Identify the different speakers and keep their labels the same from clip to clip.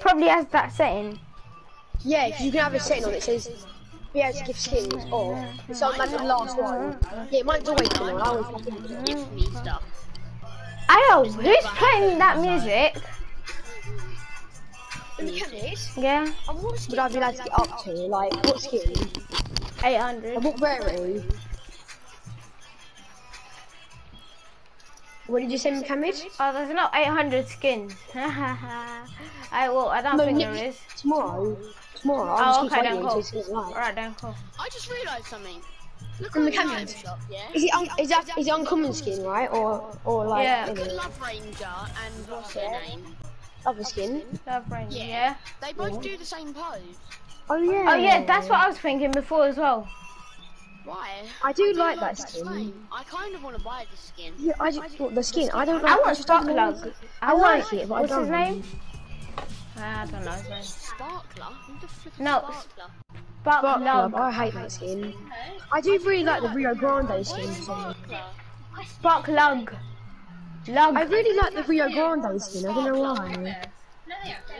Speaker 1: Probably has that setting.
Speaker 2: Yeah, 'cause you can have a setting on it says be able to give skins or on like the last one. Yeah, mine's always been on. I always fucking
Speaker 3: Give me stuff.
Speaker 1: Ayo, who's playing that music?
Speaker 2: The
Speaker 1: Yeah,
Speaker 2: and what skin would I be allowed to get up to? Like, what skin?
Speaker 1: 800.
Speaker 2: And what rarity? What did you say, Mohammed?
Speaker 1: Oh, there's not 800 skins. I well, I don't
Speaker 2: No,
Speaker 1: think
Speaker 2: Nick-
Speaker 1: there is.
Speaker 2: Tomorrow. Tomorrow.
Speaker 1: Oh,
Speaker 2: I'll just
Speaker 1: okay,
Speaker 2: keep
Speaker 1: then
Speaker 2: waiting
Speaker 1: cool.
Speaker 2: until it's light.
Speaker 1: Alright then, cool.
Speaker 3: I just realised something. Look
Speaker 2: In
Speaker 3: on
Speaker 2: the
Speaker 3: the
Speaker 2: camera.
Speaker 3: shop, yeah?
Speaker 2: Is it un is that is it uncommon skin, right? Or or like
Speaker 1: Yeah.
Speaker 3: Look
Speaker 2: you
Speaker 3: at
Speaker 2: know,
Speaker 3: Love Ranger and what's her name?
Speaker 2: other skin?
Speaker 1: Love Ranger,
Speaker 3: Yeah.
Speaker 1: yeah.
Speaker 3: They both do the same pose.
Speaker 2: Oh, oh yeah.
Speaker 1: Oh yeah, that's what I was thinking before as well.
Speaker 3: Why?
Speaker 2: I do like that
Speaker 3: that
Speaker 2: skin.
Speaker 3: skin. I kind of want to buy the skin.
Speaker 2: Yeah, I just what, the skin. I don't. Like,
Speaker 1: I want
Speaker 2: just don't
Speaker 1: Sparklug. I,
Speaker 2: I
Speaker 1: want,
Speaker 2: like it, but I
Speaker 1: what's his name? Ah, I don't know his name.
Speaker 3: Sparkler? Who the flip is
Speaker 1: No,
Speaker 3: Sparkler?
Speaker 2: Sparklug.
Speaker 1: Sparklug.
Speaker 2: I hate that skin. I do really like the Rio Grande skin. for some reason.
Speaker 3: Sparkler.
Speaker 1: Sparklug. Lug.
Speaker 2: I really like the Rio Grande skin. I don't know why.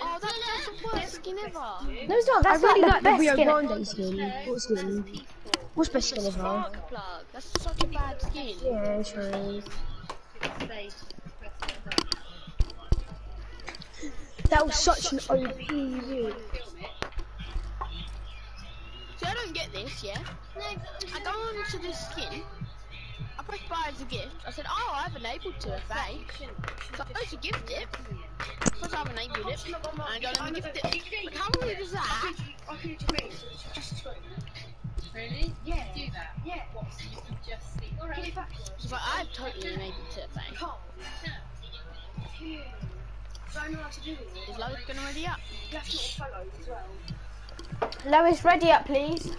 Speaker 3: Oh, that's, that's the worst skin ever.
Speaker 1: No, it's not.
Speaker 2: I
Speaker 1: That's
Speaker 2: really like
Speaker 1: the
Speaker 2: the
Speaker 1: best
Speaker 2: Rio
Speaker 1: skin.
Speaker 2: Grande skin. What skin? What's best skin ever?
Speaker 3: Spark plug. That's such a bad skin.
Speaker 2: Yeah, true. That was such an OP route.
Speaker 3: See, I don't get this, yeah? I go on to this skin. I press buy as a gift. I said, oh, I've enabled to a fake. So I should gift it. Because I've enabled it. And I go, let me gift it. But how rude is that?
Speaker 4: Really? Yeah. Do that. Yeah. What? So you can just see. Alright.
Speaker 3: She's like, I've totally enabled to a fake. Is Lois gonna ready up?
Speaker 1: Lois, ready up, please.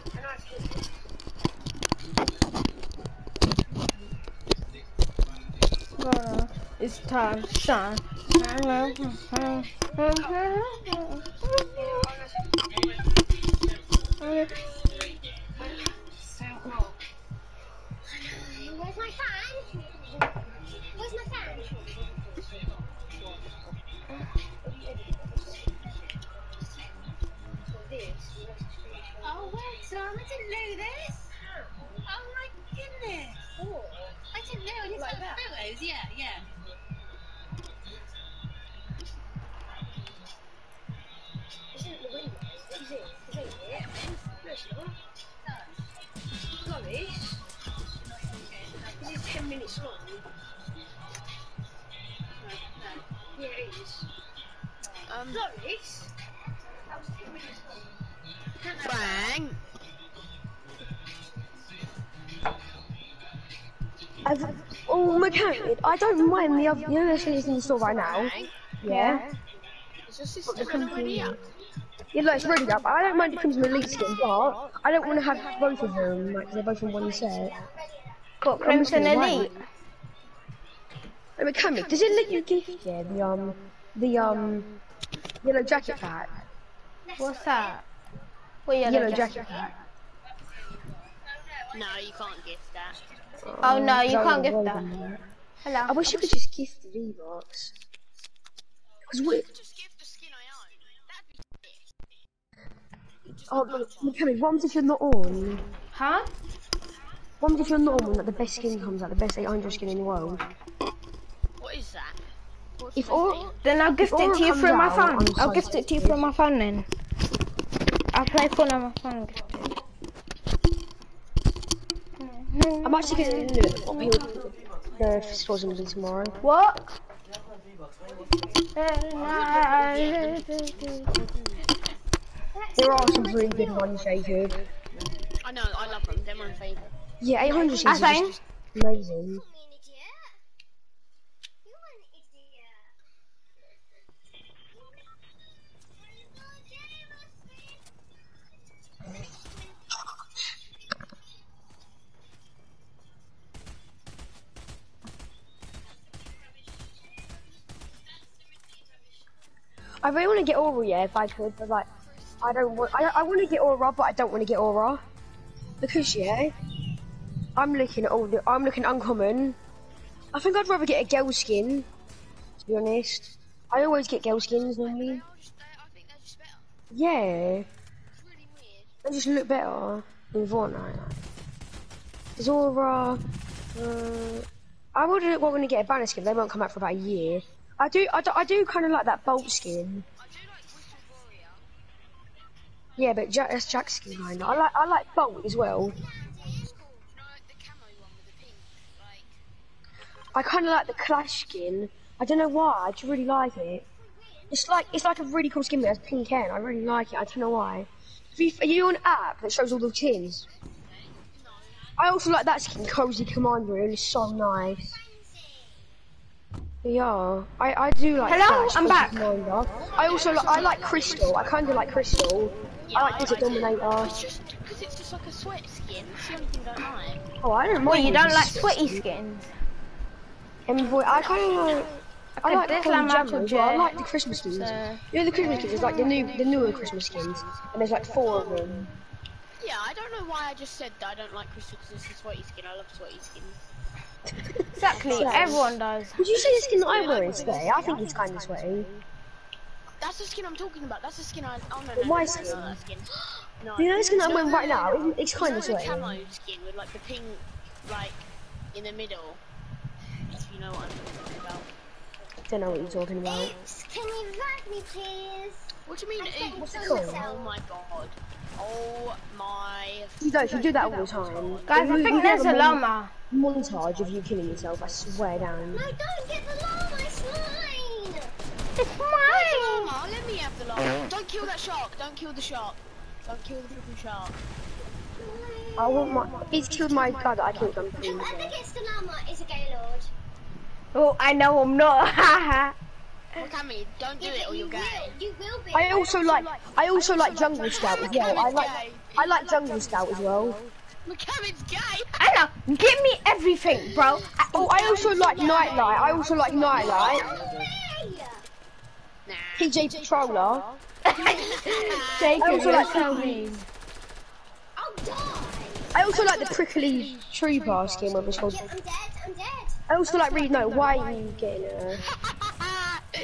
Speaker 1: Uh, It's time to shine.
Speaker 5: Where's my fan? I
Speaker 2: don't mind the other, the other in the store right now.
Speaker 3: Frank.
Speaker 2: Yeah.
Speaker 3: Is your ready up?
Speaker 2: Yeah, look, it's ready up. I don't mind if it comes with elite skin, but I don't want to have both of them, like, they're both in one set.
Speaker 1: Got Crimson Elite.
Speaker 2: Hey, mechanic, does it let you gift, yeah, the, um, the, um, yellow jacket pack?
Speaker 1: What's that? What yellow,
Speaker 2: Yellow
Speaker 1: jacket?
Speaker 2: jacket pack.
Speaker 3: No, you can't gift that.
Speaker 1: Oh no, you can't give that.
Speaker 2: Done. I
Speaker 1: Hello.
Speaker 2: wish you could just gift the V-Bucks. Because we,
Speaker 3: Just give the skin I own. That'd be sick.
Speaker 2: oh, look, mechanic, what happens if you're not on?
Speaker 1: Huh?
Speaker 2: What if you're not on when like, the best skin comes out, the best 800 skin in the world?
Speaker 3: What is that? What's
Speaker 2: If all.
Speaker 1: Then I'll gift it to you
Speaker 2: comes
Speaker 1: through my phone.
Speaker 2: I'm
Speaker 1: I'll gift it to you through my phone then. I'll play phone on my phone.
Speaker 2: I'm actually going to look what people, the store's going to be tomorrow.
Speaker 1: What?
Speaker 2: There are some really good ones, Jacob.
Speaker 3: I know, I love them. They're my favourite.
Speaker 2: Yeah, 800 skins
Speaker 1: I
Speaker 2: just amazing. I really want to get Aura, yeah, if I could, but like, I don't want, I, I want to get Aura, but I don't want to get Aura. Because, yeah, I'm looking at all the, I'm looking uncommon. I think I'd rather get a girl skin, to be honest. I always get girl skins normally. Yeah,
Speaker 3: really
Speaker 2: they just look better in Fortnite. Zora, uh, I wouldn't want to get a banner skin. They won't come out for about a year. I do, I do, I do kind of like that bolt skin.
Speaker 3: I.
Speaker 2: Yeah, but Jack, that's Jack's skin kind of. I like, I like bolt as well.
Speaker 3: Know,
Speaker 2: I kind of like the Clash skin. I don't know why. I just really like it. It's like it's like a really cool skin that has pink hair. I really like it. I don't know why. You, are you on an app that shows all the tins? I also like that skin, Cozy Commander. It's so nice. Yeah, I, I do like.
Speaker 1: Hello,
Speaker 2: Clash,
Speaker 1: I'm back.
Speaker 2: Commander. I also li- I like Crystal. I kind of like Crystal. I like Desert
Speaker 3: do.
Speaker 2: Dominator.
Speaker 3: It's just because it's just like a sweat skin. It's the only thing I like.
Speaker 2: Oh, I don't mind.
Speaker 1: Well, you don't like sweaty skins.
Speaker 2: And boy, I kind of like. I like
Speaker 1: this
Speaker 2: the
Speaker 1: lamb
Speaker 2: Cozy
Speaker 1: out
Speaker 2: but I like the Christmas skins.
Speaker 1: So-
Speaker 2: You know the Christmas skins, there's like the new, the newer Christmas skins, and there's like four of them.
Speaker 3: Yeah, I don't know why I just said that I don't like crystal because it's a sweaty skin. I love sweaty skins.
Speaker 1: Exactly,
Speaker 2: So-
Speaker 1: everyone does.
Speaker 2: Would you say the skin that I wear is today? I think it's kind of sweaty.
Speaker 3: That's the skin I'm talking about. That's the skin I. Oh no,
Speaker 2: But
Speaker 3: no,
Speaker 2: my
Speaker 3: no,
Speaker 2: skin?
Speaker 3: no, that skin. No.
Speaker 2: You know the skin that I'm wearing right now?
Speaker 3: No,
Speaker 2: It- It's kind of
Speaker 3: know
Speaker 2: sweaty.
Speaker 3: the camo skin with like the pink, like in the middle. If you know what I'm talking about.
Speaker 2: Don't know what you're talking about.
Speaker 5: Can you invite me, please?
Speaker 3: What do you mean?
Speaker 5: I
Speaker 3: Ooh,
Speaker 5: said
Speaker 2: Cool.
Speaker 3: Oh my god. Oh my.
Speaker 2: You don't, you do that all the time.
Speaker 1: Guys, I think there's a llama.
Speaker 2: Montage of you killing yourself, I swear down.
Speaker 5: No, don't get the llama, it's mine!
Speaker 1: It's mine!
Speaker 3: llama? Let me have the llama. Don't kill that shark. Don't kill the shark. Don't kill the freaking shark.
Speaker 2: I want my. He's killed my guy that I killed on
Speaker 5: Whoever gets the llama is a gay lord.
Speaker 1: Oh, I know I'm not. Haha.
Speaker 3: Well, Cammy, don't do
Speaker 5: Yeah,
Speaker 3: it or
Speaker 5: you
Speaker 3: you're gay.
Speaker 5: will, you will be.
Speaker 2: I also like. I also like Jungle Scout as well. I like. I like Jungle Scout as well.
Speaker 3: McCammy's gay.
Speaker 1: I know. Give me everything, bro. Oh,
Speaker 2: oh I also like Nightlight. I also like Nightlight.
Speaker 3: Nah.
Speaker 2: PJ Patroller.
Speaker 1: Jacob,
Speaker 2: I also like
Speaker 1: so
Speaker 2: cookies.
Speaker 1: mean.
Speaker 5: I'll die!
Speaker 2: I also like the prickly tree bar skin, whatever it's called.
Speaker 5: I'm dead, I'm dead.
Speaker 2: I also like really no. Why are you getting a?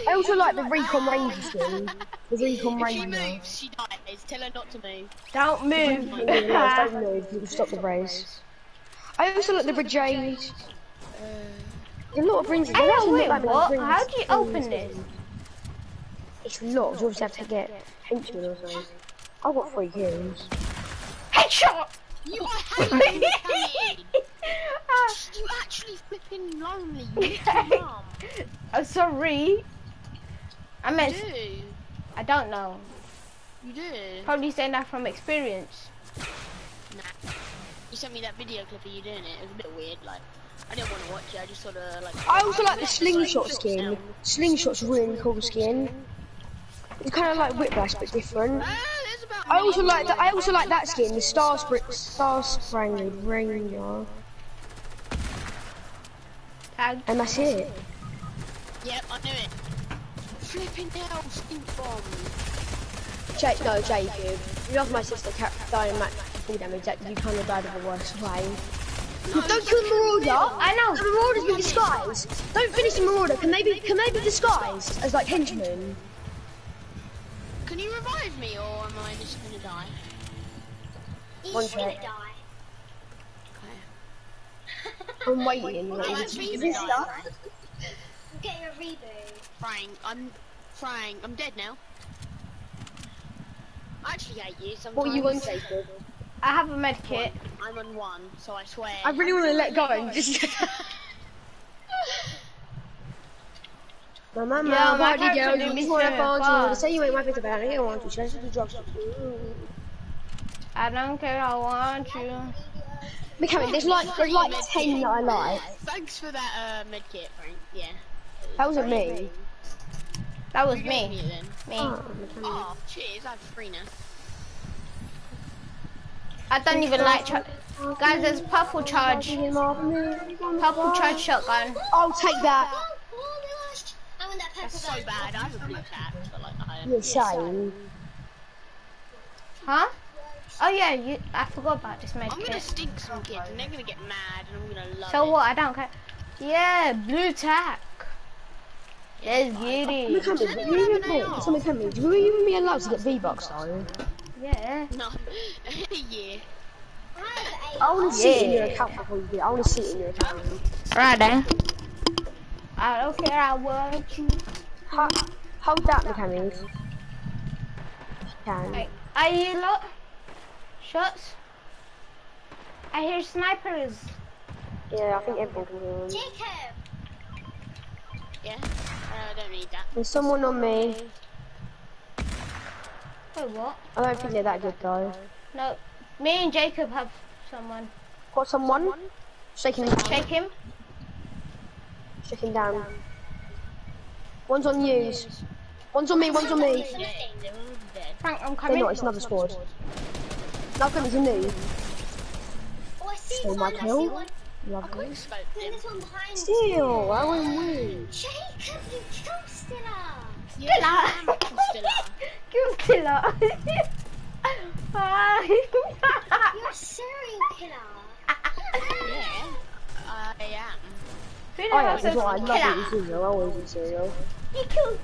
Speaker 2: I also like the Recon Ranger skin. The Recon
Speaker 3: If she
Speaker 2: Ranger.
Speaker 3: moves, she dies. Tell her not to move.
Speaker 1: Don't move.
Speaker 2: Don't move. You can stop the race. I also like the Brigade. Uh, a lot of rings.
Speaker 1: I know, wait, what? How do you open this?
Speaker 2: It's locked. You obviously have to get henchmen or something. I've got three kills.
Speaker 1: Headshot!
Speaker 3: You are hating uh, You actually flipping lonely. You little mum.
Speaker 1: I'm sorry. I
Speaker 3: You do.
Speaker 1: I don't know.
Speaker 3: You do.
Speaker 1: Probably saying that from experience.
Speaker 3: Nah. You sent me that video clip of you doing it. It was a bit weird. Like, I didn't want to watch it. I just sort of like.
Speaker 2: I also like the slingshot skin. Slingshot's really cool skin. It's kind of like Whiplash but different. I also like that. I also like that skin, the Star Spr Star Spangled Ranger,
Speaker 1: Tag.
Speaker 2: and that's it.
Speaker 3: Yep, I knew it. Flipping hell, bomb.
Speaker 2: Jake, no, Jacob. You love my sister, Cat Dynamite, full damage. That you kind of died of the worst way. Don't kill the Marauder.
Speaker 1: I know.
Speaker 2: The Marauders be disguised. Don't finish the Marauder. Can they be? Can they be disguised as like henchmen?
Speaker 3: Can you revive me, or am I just gonna die?
Speaker 5: He's
Speaker 2: One
Speaker 5: gonna
Speaker 2: sec.
Speaker 5: die.
Speaker 2: I'm waiting. Like,
Speaker 3: I'm
Speaker 2: is
Speaker 3: actually
Speaker 2: this
Speaker 3: gonna die.
Speaker 2: stuff?
Speaker 5: I'm getting a reboot.
Speaker 3: Frank, I'm Frank. I'm dead now. I actually hate you sometimes.
Speaker 2: What you want, Jacob?
Speaker 1: I have a med kit.
Speaker 3: I'm on one, so I swear.
Speaker 2: I really want to let go and just. My mama,
Speaker 1: Yeah, my
Speaker 2: body
Speaker 1: character
Speaker 2: girl,
Speaker 1: did
Speaker 2: you
Speaker 1: me
Speaker 2: just want to
Speaker 1: so
Speaker 2: phone say you ain't my favorite band. I don't want to. Should I just do drugs?
Speaker 1: I don't care, I want you.
Speaker 2: McCammon, there's like there's like ten that I like.
Speaker 3: Thanks for that uh, med kit, Frank. Yeah.
Speaker 2: That wasn't me.
Speaker 1: That was
Speaker 3: Who
Speaker 1: me. Me.
Speaker 2: Oh, McCammon.
Speaker 3: Oh, cheers. I have three now.
Speaker 1: I don't even like cha- Guys, there's purple charge. Purple charge shotgun.
Speaker 2: I'll take that.
Speaker 5: Oh, my gosh. I want that purple
Speaker 3: That's so bad. I have a blue cat, but like I
Speaker 2: You're shame.
Speaker 1: Huh? Oh yeah, you. I forgot about this med
Speaker 3: I'm gonna
Speaker 1: kit.
Speaker 3: stink some kids, and they're gonna get mad, and I'm gonna love
Speaker 1: So
Speaker 3: it.
Speaker 1: what? I don't care. Yeah, blue tack. Let's get
Speaker 2: Somebody
Speaker 1: it.
Speaker 2: come in, you even me? Somebody come in, do you even be allowed to get V-Bucks though?
Speaker 1: Yeah.
Speaker 3: No. yeah.
Speaker 2: I want to see it in your
Speaker 1: Yeah.
Speaker 2: account before you do. I want to see it in your account.
Speaker 1: Right then. I don't care. I want you.
Speaker 2: Ho hold that, mechanics. If you can.
Speaker 1: Hey, are you lot? Shots? I hear snipers.
Speaker 2: Yeah, I think everyone can hear him.
Speaker 5: Jacob!
Speaker 3: Yeah. Uh, I don't need that.
Speaker 2: There's someone on me.
Speaker 1: Wait, what?
Speaker 2: I don't think they're that good though.
Speaker 1: No. Me and Jacob have someone.
Speaker 2: Got someone? Shaking,
Speaker 1: Shake him.
Speaker 2: Shake him down. One's on you. One's on me, one's on me.
Speaker 1: Frank, I'm coming.
Speaker 2: They're not, it's another squad. Now coming to me.
Speaker 5: Oh, I see
Speaker 2: Steal
Speaker 5: one,
Speaker 2: my
Speaker 5: I see one.
Speaker 2: Lovely.
Speaker 3: Quick scope
Speaker 5: Then
Speaker 3: him.
Speaker 5: there's one behind
Speaker 2: Still, I win win.
Speaker 5: Jacob, you kill stealer!
Speaker 3: Yeah,
Speaker 1: Killer.
Speaker 3: Kill stealer.
Speaker 1: Kill
Speaker 5: You're a serial killer!
Speaker 3: Yeah. I am.
Speaker 1: Who
Speaker 2: Oh
Speaker 1: the
Speaker 2: yeah,
Speaker 1: hell
Speaker 2: that's I love
Speaker 1: killer?
Speaker 2: eating cereal. I always eat cereal.
Speaker 1: You killed.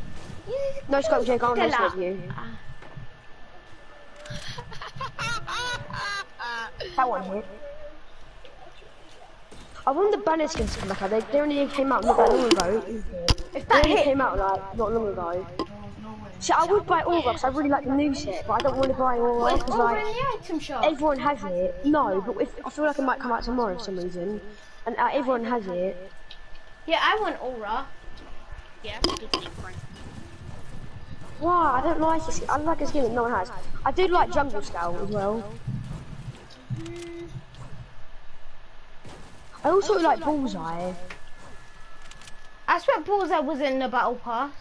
Speaker 1: You
Speaker 2: No scope, Jake, I'm
Speaker 1: killer.
Speaker 2: not with you. That one hit. I want the banner skins to come back out. They, they only came out not that long ago.
Speaker 1: If
Speaker 2: They only
Speaker 1: hit,
Speaker 2: came out like not long ago. See, I would buy all because I really like the new set, but I don't want to buy
Speaker 1: all is
Speaker 2: because like
Speaker 1: item shop?
Speaker 2: everyone has it. No, but if I feel like it might come out tomorrow for some reason, and uh, everyone has it.
Speaker 1: Yeah, I want aura.
Speaker 3: Yeah, that's a good thing, Frank.
Speaker 2: Wow, I don't like it. I like a skin that no one has. I do like Jungle Scout as well. I also like Bullseye.
Speaker 1: I swear Bullseye was in the battle pass.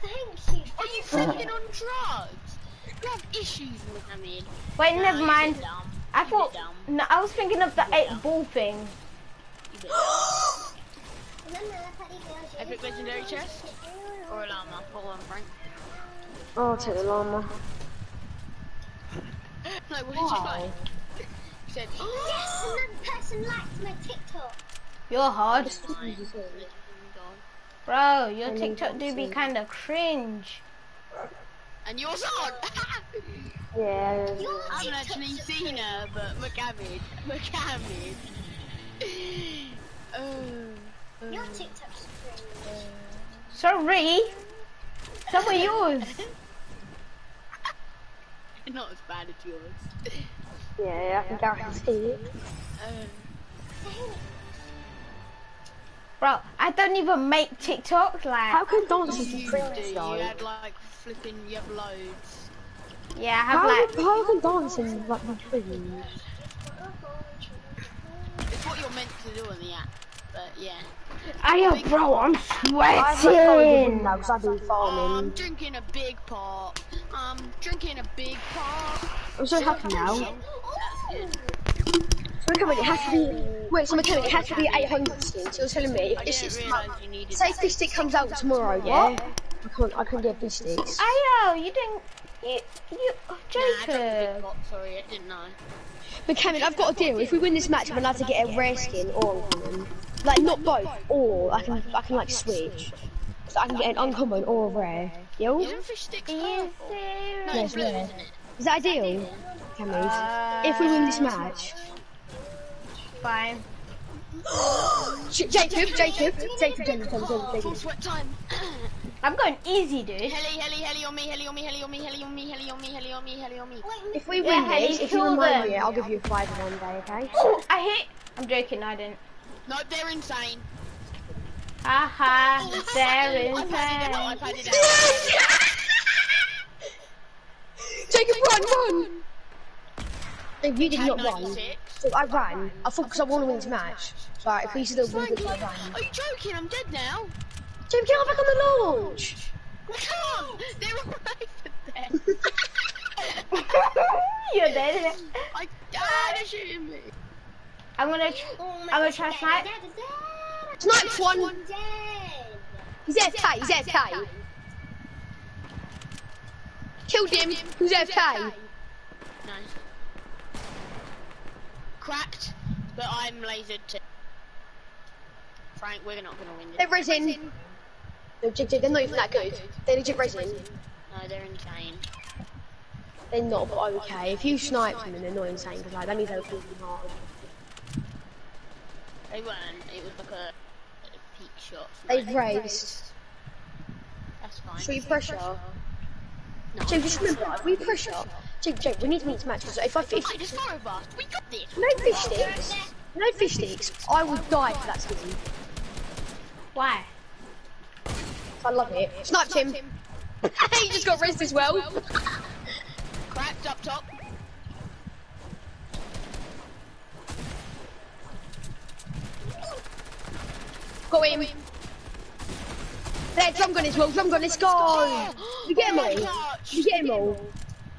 Speaker 5: Thank you!
Speaker 3: Are you fucking on drugs? You have issues with Hamid.
Speaker 1: Wait,
Speaker 3: Nah,
Speaker 1: never mind.
Speaker 3: a bit dumb.
Speaker 1: I
Speaker 3: You're
Speaker 1: thought.
Speaker 3: Um,
Speaker 1: no, I was thinking of the eight um, ball thing.
Speaker 3: You're a bit dumb. Epic legendary chest or a llama? What one, Frank?
Speaker 2: Oh, I'll take the llama.
Speaker 3: No, what did you
Speaker 2: Why?
Speaker 3: Like? You said,
Speaker 5: Yes, another person liked my TikTok.
Speaker 1: You're hard. Bro, your
Speaker 2: I
Speaker 1: TikTok do be kind of cringe.
Speaker 3: And yours on.
Speaker 2: Yeah.
Speaker 5: Your
Speaker 3: I haven't actually
Speaker 5: so
Speaker 3: seen her, but McCammid, McCammid. Oh.
Speaker 5: Your TikTok's cringe.
Speaker 1: Sorry. Some of yours.
Speaker 3: Not as bad as yours.
Speaker 2: Yeah, I can guarantee it.
Speaker 3: Um,
Speaker 1: Bro, I don't even make TikTok. Like,
Speaker 2: How can dances be
Speaker 3: you
Speaker 2: cringe
Speaker 3: do. You had like flipping. You have loads.
Speaker 1: yeah, I have
Speaker 2: How,
Speaker 1: like.
Speaker 2: how can dancing like be cringe?
Speaker 3: It's what you're meant to do on the app. But yeah.
Speaker 1: I am, bro. I'm
Speaker 2: I have
Speaker 1: sweating.
Speaker 2: I've been
Speaker 3: I'm drinking a big pot. I'm drinking a big pot.
Speaker 2: I'm so happy now.
Speaker 3: That's good.
Speaker 2: So mechanic, it has to be. Wait, so mechanic, it has to be 800 skins. You're telling me if
Speaker 3: I
Speaker 2: this
Speaker 3: didn't
Speaker 2: is
Speaker 3: realise you
Speaker 2: say this stick comes out tomorrow, yeah? I can't. I can't get these sticks.
Speaker 1: Ayo, you didn't. You, you,
Speaker 3: Nah, I drank big
Speaker 1: Jacob.
Speaker 3: Sorry, I didn't know.
Speaker 2: Mechanic, I've got a deal. If we win this match, I'm allowed to get a rare skin or uncommon. Like not both, or I can. I can like switch. So I can get an uncommon or a rare. Yo,
Speaker 3: Isn't fish sticks
Speaker 1: Is
Speaker 3: purple? No,
Speaker 2: Yes,
Speaker 3: it's blue,
Speaker 2: yeah.
Speaker 3: isn't it?
Speaker 2: is that a deal? Cameron? Uh, if we win this match.
Speaker 1: Fine.
Speaker 2: Jacob, Jacob, Jacob, Jacob, Jacob, Jacob,
Speaker 3: Full
Speaker 2: Jacob.
Speaker 3: sweat time.
Speaker 1: I'm going easy, dude.
Speaker 3: heli, heli, heli on me, heli on me, heli on me, heli on me, heli on me, heli on me, heli on me.
Speaker 2: If we win this, if you
Speaker 1: kill
Speaker 2: remind me, I'll give you a five in one day, okay?
Speaker 1: Oh, I hit. I'm joking. I didn't.
Speaker 3: No, they're insane.
Speaker 1: Haha, they're
Speaker 3: I padded it out, I
Speaker 1: insane.
Speaker 3: padded it out.
Speaker 2: Jacob, run, run! If you did not run, so I ran. I thought because I want to win this match. Like, if we still win this, I ran.
Speaker 3: are you joking? I'm dead now.
Speaker 2: Jacob, get back on the launch!
Speaker 3: Come on, they're all over there.
Speaker 1: You're dead.
Speaker 3: I, ah, they're shooting me.
Speaker 1: I'm gonna. Tr- I'm gonna try snipe.
Speaker 2: Snipes one! He's AFK, he's AFK. Killed him, who's AFK?
Speaker 3: Nice. Cracked, but I'm lasered too. Frank, we're not gonna win
Speaker 2: They're
Speaker 3: this.
Speaker 2: risen. No, Jig, Jig, they're not even that good. They're legit resin.
Speaker 3: No, they're insane.
Speaker 2: They're not, but okay. If you snipe them, they're not insane, because like, that means they're really hard.
Speaker 3: They weren't. It was like a, a peak shot.
Speaker 2: They've
Speaker 3: like-
Speaker 2: raised.
Speaker 3: That's fine.
Speaker 2: Should we pressure?
Speaker 3: No,
Speaker 2: Jig, just remember, we pressure, Jig, Jig, we need to meet this match, because if I, if,
Speaker 3: Right, there's four of us. We got this.
Speaker 2: no fish sticks, no fish sticks, I would die for that skin.
Speaker 1: Why?
Speaker 2: I love it. Sniped him. he just got raised as well.
Speaker 3: Cracked up top.
Speaker 2: Got him. There, drum gun as well, drum gun, let's go! You get them all? You get them all?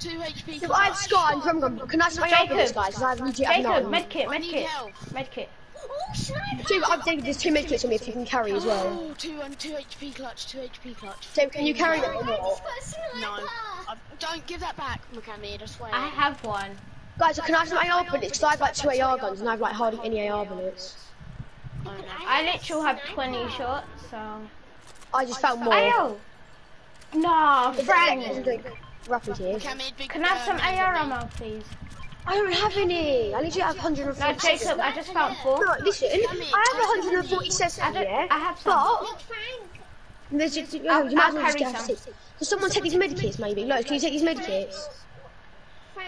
Speaker 3: Two HP.
Speaker 2: If I have
Speaker 3: clutch.
Speaker 2: Scar and drum can I smash
Speaker 1: Jacob.
Speaker 2: over this guys? Because I have legit have
Speaker 1: Jacob, medkit, medkit, medkit.
Speaker 5: Oh, sniper!
Speaker 2: Jacob, I've taken there's two medkits on me if you can carry as well.
Speaker 3: Oh, two and two HP clutch. Two HP clutch.
Speaker 2: Jacob, can you oh, carry them or not?
Speaker 5: just got a sniper!
Speaker 3: No. I, don't give that back, Mohammed. I swear.
Speaker 1: I have one.
Speaker 2: Guys, can I have some AR bullets? Because I have like two AR guns and I have like hardly any AR bullets.
Speaker 3: Oh.
Speaker 1: I literally have 20 shots, so.
Speaker 2: I just found more.
Speaker 1: Ayo! No, Frank!
Speaker 2: Rapid here.
Speaker 3: Mohammed,
Speaker 1: Can I have some AR
Speaker 3: man.
Speaker 1: ammo, please?
Speaker 2: I don't have any. I literally have 147.
Speaker 1: No, Jacob, I just found four.
Speaker 2: No, listen, I have 147,
Speaker 1: I, don't,
Speaker 2: yeah?
Speaker 1: I have some.
Speaker 2: But,
Speaker 5: Frank!
Speaker 2: there's just, you,
Speaker 1: I'll-
Speaker 2: you might as well just
Speaker 1: carry
Speaker 2: have
Speaker 1: some.
Speaker 2: six. Can someone take these medikits, maybe? Look, can you take these medikits?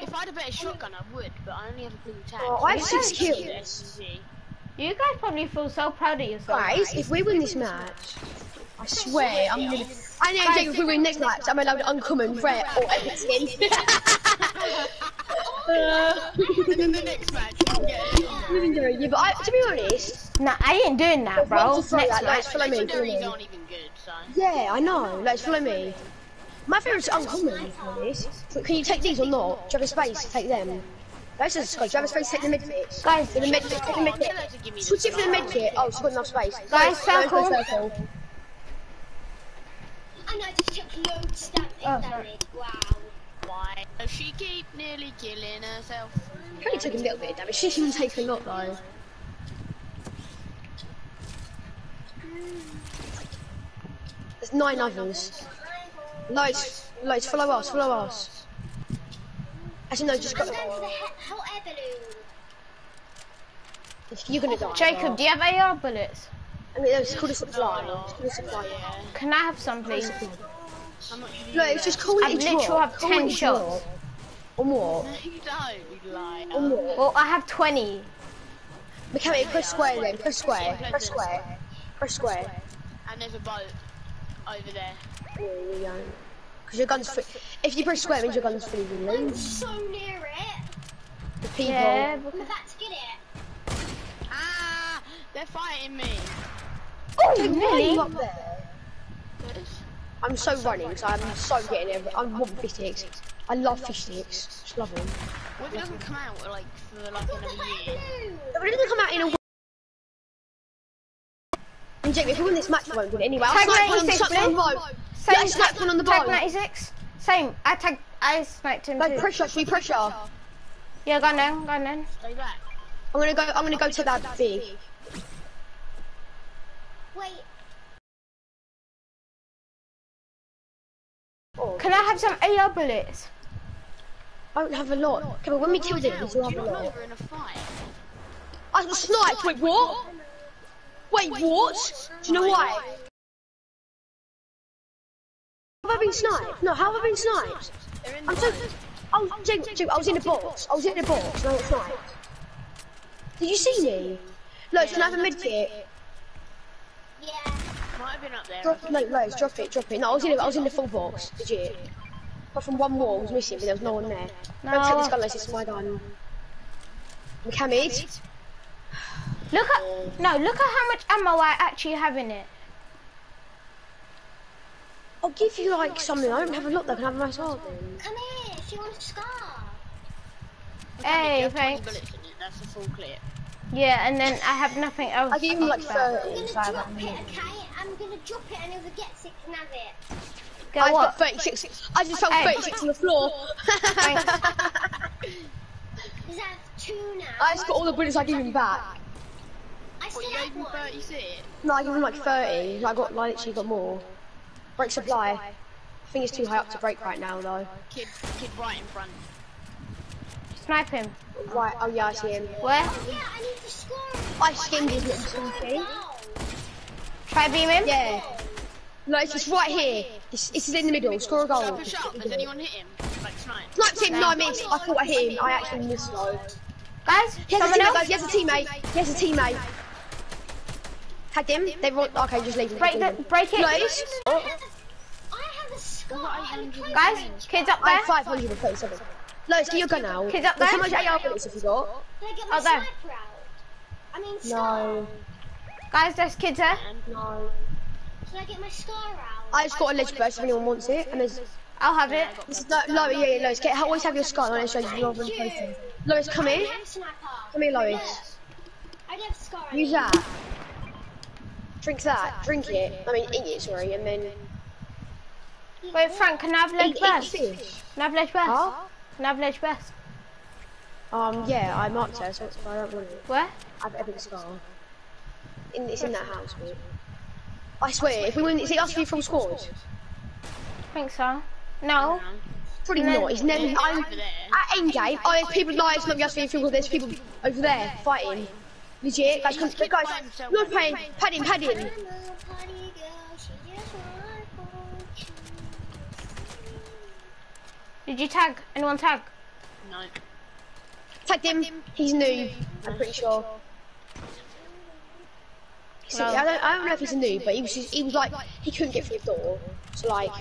Speaker 3: If I had a better shotgun, I would, but I only have a blue tag.
Speaker 2: Oh, I have
Speaker 3: so
Speaker 2: six
Speaker 3: it's
Speaker 2: kills.
Speaker 3: SC.
Speaker 1: You guys probably feel so proud of yourself.
Speaker 2: Guys, if we win this match, I swear, I'm gonna... I know, Jacob, if we win next match, I'm allowed uncommon, oh rare, or epic skin.
Speaker 3: and then the next match, you get it.
Speaker 2: yeah, but I, to be honest,
Speaker 1: Nah, I ain't doing that, bro.
Speaker 2: Once you throw
Speaker 1: Next
Speaker 2: that, like,
Speaker 1: match.
Speaker 2: follow me, follow
Speaker 3: Legendaries
Speaker 2: me.
Speaker 3: aren't even good, so.
Speaker 2: Yeah, I know. Let's follow me. My favourite's uncommon for this. So can you take these or not? Do you have a space to take them? Let's just go. Do you have a space to take the medkits?
Speaker 1: Guys,
Speaker 2: the medkit, take the
Speaker 3: Tell her
Speaker 2: medkit.
Speaker 3: to give me
Speaker 2: Switch it for the medkit. Oh, she's got enough space.
Speaker 1: Guys,
Speaker 2: Go, go,
Speaker 1: circle.
Speaker 2: Go, circle.
Speaker 5: And I just took loads damage.
Speaker 1: Oh,
Speaker 5: damage. Wow.
Speaker 3: Why does she keep nearly killing herself?
Speaker 2: She only took a little bit of damage. She didn't take a lot though. There's nine others. Loads, loads. Follow us. Follow us. Actually, no, just go.
Speaker 5: I'm going for the he- hot air balloon.
Speaker 2: You're gonna oh, die.
Speaker 1: Jacob, do you have AR bullets?
Speaker 2: I mean, it's called a supply. It's called a supply.
Speaker 1: Can I have some, please?
Speaker 3: How much
Speaker 2: No, it's just call it
Speaker 1: I
Speaker 2: a
Speaker 1: literally have 10
Speaker 2: it a
Speaker 1: shots.
Speaker 2: drop. On what?
Speaker 3: No, you don't, you lie.
Speaker 2: On what?
Speaker 1: Well, I have 20.
Speaker 2: Mechanic, press square then. Press square. Press square. Press square.
Speaker 3: And there's a boat over there.
Speaker 2: There you go. Because your gun's free. If you press square, it means your gun's free
Speaker 5: I'm so near it.
Speaker 2: The people.
Speaker 1: Yeah,
Speaker 5: I'm about to get it.
Speaker 3: Ah! They're fighting me.
Speaker 1: Oh,
Speaker 2: Why are you
Speaker 1: nearly.
Speaker 2: up. I'm so running, so I'm so getting every. I want fish sticks. I love fish sticks. Just love them.
Speaker 3: What if it doesn't come out like for like another year?
Speaker 5: Balloon.
Speaker 2: But it doesn't come out in a week. And Jake, if we win this match, I won't win it anyway. I'll
Speaker 1: Tag
Speaker 2: snipe one on the
Speaker 1: 96,
Speaker 2: snipe on the
Speaker 1: Blue.
Speaker 2: boat. Yeah, I
Speaker 1: Same
Speaker 2: sniped one on the
Speaker 1: tag
Speaker 2: boat.
Speaker 1: 96. Same. I tagged. I sniped him
Speaker 2: Go
Speaker 1: too.
Speaker 2: pressure, should we pressure? I'm
Speaker 1: Yeah, go on then. Go on then.
Speaker 3: Stay back.
Speaker 2: gonna go. I'm gonna go to that big.
Speaker 5: Wait.
Speaker 2: Oh,
Speaker 1: Can I have some AR bullets?
Speaker 2: I don't have a lot. Okay, but when we killed it, we
Speaker 3: do
Speaker 2: have a
Speaker 3: not
Speaker 2: lot.
Speaker 3: in a fight?
Speaker 2: I got sniped. Wait, what? Wait, what? Do you know why? Have I been sniped? No, how have I been sniped? I'm so. Oh, Jake, I was in a box. I was in a box and I got sniped. Did you see me? Look, can I have a med kit?
Speaker 5: Yeah.
Speaker 3: Might have been up there.
Speaker 2: Drop, no, Rose, drop it, drop it. No, I was in, a, I was in the full box. Legit. Apart from one wall was missing, but there was no one there.
Speaker 1: No.
Speaker 2: Don't take this gun unless it's my gun. Mohammed,
Speaker 1: Look at. No, look at how much ammo I actually have in it.
Speaker 2: I'll give you like something. I don't have a lot though. Can I have my sword then?
Speaker 5: Come here. She wants a scar.
Speaker 1: Hey,
Speaker 3: You have 20
Speaker 1: thanks.
Speaker 3: bullets in it. That's a full clip.
Speaker 1: Yeah, and then I have nothing else.
Speaker 2: I'll give him like
Speaker 1: extra.
Speaker 2: 30.
Speaker 5: I'm gonna drop it, okay? I'm gonna drop it and whoever gets it can have it.
Speaker 1: Get
Speaker 2: I've
Speaker 1: what?
Speaker 2: got 36. I just found
Speaker 1: Hey.
Speaker 2: 36 on the floor.
Speaker 5: Because I have two now.
Speaker 2: I just got all the bullets I gave him back.
Speaker 5: I still have
Speaker 3: gave me
Speaker 5: one.
Speaker 3: 36?
Speaker 2: No, I gave him like 30. I got like literally got more. Break supply. I think it's too high up to break right now though.
Speaker 3: Kid, kid right in front.
Speaker 1: Snipe him.
Speaker 2: Right, oh yeah, I see him.
Speaker 1: Where?
Speaker 5: Yeah, I need to score.
Speaker 2: I skimmed his little thing.
Speaker 1: Try beam him?
Speaker 2: Yeah. No, it's just right here. It's, it's in the middle. Score a goal.
Speaker 3: push up? Has anyone hit him? Like snipe.
Speaker 2: Sniped him. No, I missed. I thought I hit him. I actually missed though.
Speaker 1: Guys,
Speaker 2: He has a
Speaker 1: someone
Speaker 2: teammate,
Speaker 1: else?
Speaker 2: guys. He has a teammate. He has a teammate. Tagged him. They run. Okay, just leave him.
Speaker 1: Break the, break it.
Speaker 2: Nice. Oh.
Speaker 5: I have a scar. and a
Speaker 1: Guys, kids up
Speaker 2: I
Speaker 1: there.
Speaker 2: have 537. Lois, get your gun out.
Speaker 1: Kids up
Speaker 2: Look, How much AR bullets have you got?
Speaker 5: Can I get my
Speaker 1: Up there.
Speaker 5: sniper out? I mean.
Speaker 2: No.
Speaker 1: Guys, there's kids there.
Speaker 2: No.
Speaker 5: Can I get my scar out?
Speaker 2: I just got a ledge burst if anyone wants it. And there's.
Speaker 1: I'll have it.
Speaker 2: This is no, no, yeah, yeah, Lois. Get, always have your scar on it shows you your own plaything. Lois, come here.
Speaker 5: I'm a sniper.
Speaker 2: Come here, Lois.
Speaker 5: I have scar.
Speaker 2: Use that. Drink that. Drink it. I mean, eat it, sorry, and then.
Speaker 1: Wait, Frank, can I have ledge burst? Can I have ledge burst?
Speaker 2: Huh?
Speaker 1: Can I have ledge burst?
Speaker 2: Um, yeah, I marked her, so that's why I don't want it.
Speaker 1: Where?
Speaker 2: I have epic scar. In, it's in that house, mate. I swear, if we win, is it us three from scores?
Speaker 1: think so. No.
Speaker 2: Probably
Speaker 1: No.
Speaker 2: not. It's never. I'm
Speaker 3: Over there.
Speaker 2: at end game. Oh, there's people like it's not just three from There's people over there fighting. Legit, guys, come, guys, you're playing. Pad him,
Speaker 1: Did you tag? Anyone tag?
Speaker 3: No.
Speaker 2: Tagged him. He's new. I'm pretty sure. See, I don't, I don't know if he's a noob, but he was just, he was like, he couldn't get through the door. So like,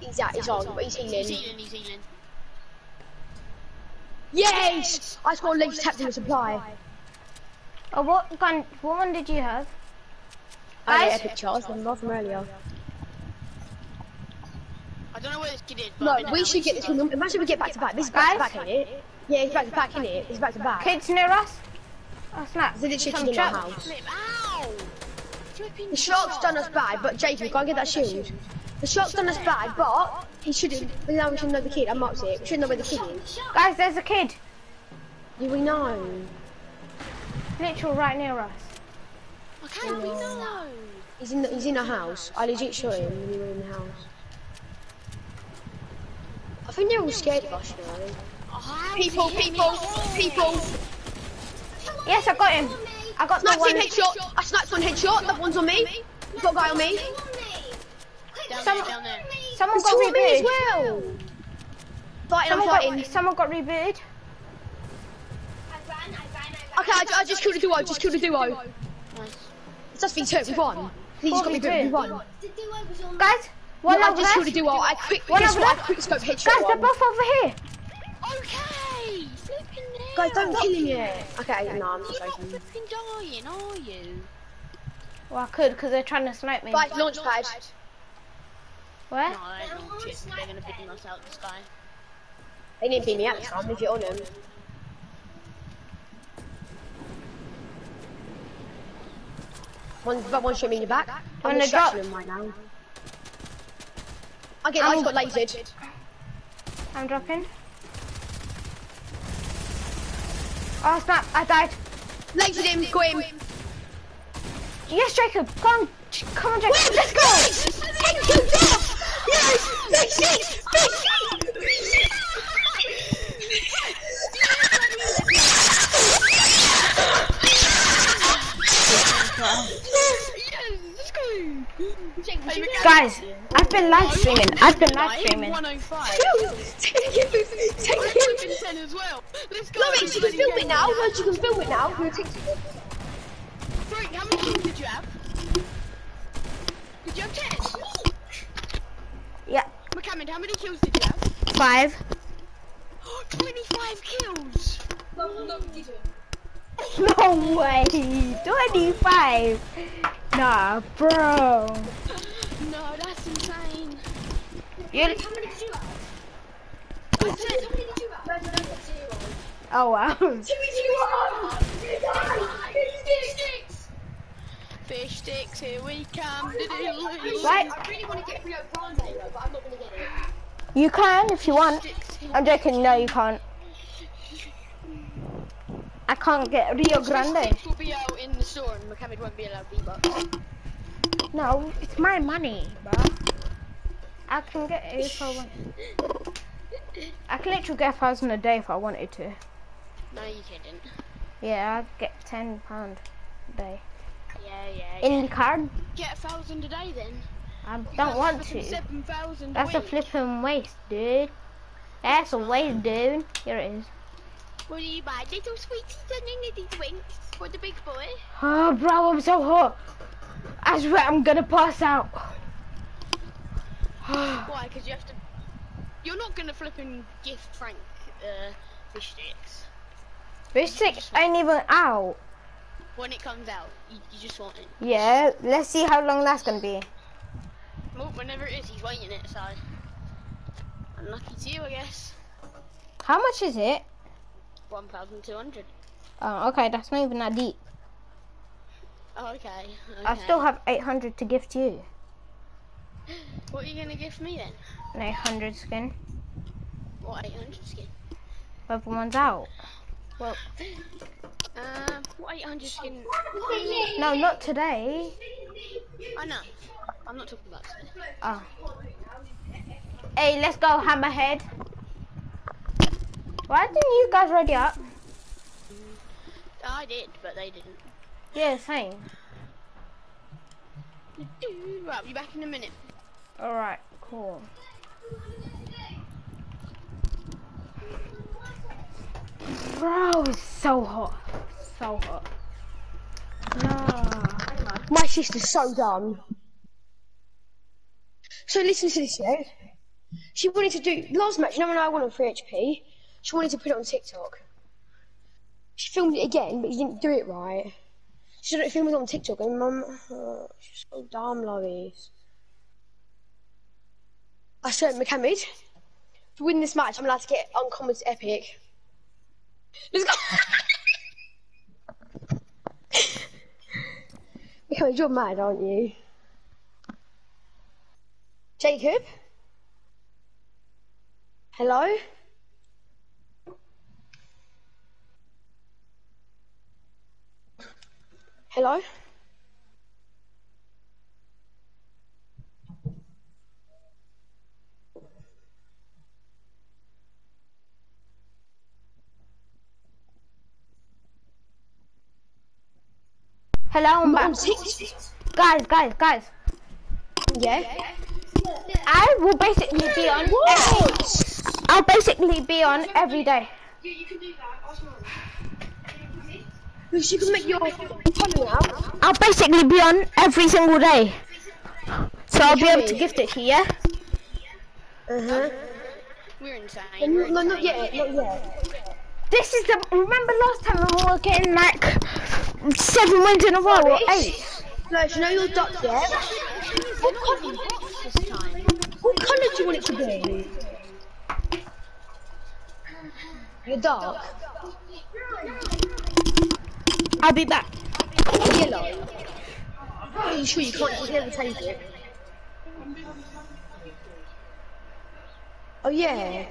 Speaker 2: he's at his on, but he's
Speaker 3: He's
Speaker 2: healing.
Speaker 3: healing, he's healing.
Speaker 2: Yes! I scored legs tapped in the supply.
Speaker 1: Oh, what gun? What one did you have?
Speaker 2: I
Speaker 1: Guys?
Speaker 2: had epic charge from from earlier.
Speaker 3: I don't know where this kid is, but
Speaker 2: No,
Speaker 3: I'm
Speaker 2: we should get this one. Imagine we get back to back. This is back to
Speaker 1: Guys?
Speaker 2: back, ain't it? Yeah, it's back to back, isn't it? It's back to back.
Speaker 1: Kids near us? Oh, snap.
Speaker 2: Is it literally
Speaker 1: Some
Speaker 2: in our house?
Speaker 3: Flip, ow! Flipping
Speaker 2: The shark's done us bad, but Jacob, go and get that shield. The shark's done us bad, but he shouldn't. We now we should know the kid. I marked it. We should know where the kid is.
Speaker 1: Guys, there's a kid.
Speaker 2: Do we know?
Speaker 1: Literal right near us.
Speaker 3: How can we know?
Speaker 2: He's in. The, he's in a house. I legit shot him when we were in the house. I think they're all scared of us, you.
Speaker 3: Oh,
Speaker 2: People,
Speaker 3: did he hit
Speaker 2: people, people.
Speaker 1: Yes, I got him. I got the
Speaker 2: Sniped
Speaker 1: one.
Speaker 2: him headshot. I sniped one headshot. That one's on me. You've got a guy on me.
Speaker 3: Down
Speaker 1: Some-
Speaker 3: there, down there.
Speaker 1: Someone
Speaker 2: There's
Speaker 1: got
Speaker 2: two me as well. Fighting, I'm
Speaker 1: Someone
Speaker 2: fighting.
Speaker 1: got, someone got rebooted.
Speaker 2: Okay, I, I just killed a duo. Just killed a duo.
Speaker 3: Nice.
Speaker 2: It's just been two. We won. He's got me boot. We won.
Speaker 1: Guys, one
Speaker 2: No, I
Speaker 1: over
Speaker 2: just killed a
Speaker 1: there.
Speaker 2: duo. I quick.
Speaker 1: One
Speaker 2: Guess what? I quick scope headshot
Speaker 1: Guys, they're
Speaker 2: one.
Speaker 1: both over here.
Speaker 3: Okay, flipping hell.
Speaker 2: Guys, don't kill him yet. Okay, no, I'm not
Speaker 3: You're not
Speaker 2: joking.
Speaker 3: flipping dying, are you?
Speaker 1: Well, I could because they're trying to snipe me.
Speaker 2: Guys, launch pad.
Speaker 1: Where?
Speaker 3: No, I don't launch it. They're gonna beam us out the sky.
Speaker 2: They didn't beat me out this time. Leave it on them. One, but one shot me in the back. I'm
Speaker 1: Wanna
Speaker 2: distracting
Speaker 1: drop?
Speaker 2: them right now. I get, I got lasered.
Speaker 1: I'm dropping. Oh snap! I died.
Speaker 2: Lasered him, got him.
Speaker 1: Yes, Jacob. Come on, come on, Jacob. Let's go.
Speaker 2: Thank you, Jeff! Yes! Big six! Big six!
Speaker 1: Guys, I've been live streaming. I've been live streaming.
Speaker 3: 105.
Speaker 2: Thank you! Thank
Speaker 3: I'm
Speaker 2: you!
Speaker 3: flipping 10 as well. Let's go.
Speaker 2: Loris, you can film it now. Loris, you can film it now. You're a TikTok.
Speaker 3: Frank, how many kills did you have? Did you have 10?
Speaker 1: Yeah,
Speaker 3: McCammon, how many kills did you have?
Speaker 1: five.
Speaker 3: 25 kills!
Speaker 1: No way. Twenty-five. Nah, bro.
Speaker 3: No, that's insane.
Speaker 1: How many do you. Have? Oh wow.
Speaker 3: Fish sticks, here we come.
Speaker 1: Right.
Speaker 2: I really want to get Rio Grande, though, but I'm not going to get it.
Speaker 1: You can if you want. I'm joking. No, you can't. I can't get Rio Grande.
Speaker 3: Will be out in the store and won't be allowed V-Bucks.
Speaker 1: No, it's my money. I can get it if I want. I can literally get a thousand a day if I wanted to.
Speaker 3: No, you couldn't.
Speaker 1: Yeah, I'd get ten pound a day.
Speaker 3: Yeah, yeah.
Speaker 1: In the card,
Speaker 3: Get a thousand a day then.
Speaker 1: I don't want to.
Speaker 3: Seven thousand.
Speaker 1: That's a flipping waste, dude. That's a waste, dude. Here it is.
Speaker 3: What do you buy? Little sweeties and any drinks for the big boy.
Speaker 1: Oh, bro, I'm so hot. I swear I'm gonna pass out.
Speaker 3: Why? Because you have to. You're not gonna flip and gift Frank uh, fish sticks
Speaker 1: Fish sticks ain't even out.
Speaker 3: when it comes out. You, you just want it.
Speaker 1: Yeah, let's see how long that's gonna be.
Speaker 3: Well, whenever it is, he's waiting it. So unlucky to you, I guess.
Speaker 1: How much is it?
Speaker 3: One thousand two hundred.
Speaker 1: Oh, okay, that's not even that deep.
Speaker 3: Oh, okay.
Speaker 1: I still have 800 to gift you.
Speaker 3: What are you gonna give me then?
Speaker 1: An 800 skin.
Speaker 3: What 800 skin?
Speaker 1: Both one's out. Well,
Speaker 3: Um, what 800 skin?
Speaker 1: no, not today.
Speaker 3: I know. I'm not talking about today.
Speaker 1: Oh. Hey, let's go, Hammerhead. Why didn't you guys ready up?
Speaker 3: I did, but they didn't.
Speaker 1: Yeah, same.
Speaker 3: Right, I'll be back in a minute.
Speaker 1: Alright, cool. Bro, it's so hot. So hot. No.
Speaker 2: My sister's so dumb. So listen to this, yeah? She wanted to do, last match, you know when I won on 3 HP? She wanted to put it on TikTok. She filmed it again, but she didn't do it right. She started filming it on TikTok, and mum, oh, she's so dumb, Lois. I said, Mohammed, to win this match, I'm allowed to get uncommon to epic. Let's go! Mohammed, you're mad, aren't you? Jacob? Hello? Hello?
Speaker 1: Hello, I'm back. Guys, guys, guys.
Speaker 2: Yeah?
Speaker 1: I will basically be on. I'll basically be on every day.
Speaker 2: Because you can make your tummy out.
Speaker 1: I'll basically be on every single day. So I'll be able to gift it yeah?
Speaker 2: Uh-huh.
Speaker 3: We're insane. We're
Speaker 2: no, not yet, not yet.
Speaker 1: This is the. Remember last time we were getting like seven wins in a row or eight?
Speaker 2: No, you know your duck yet? What colour, what colour do you want it to be? Your dark?
Speaker 1: I'll be back.
Speaker 2: Yellow? Are you sure you can't, can never take it? Oh yeah.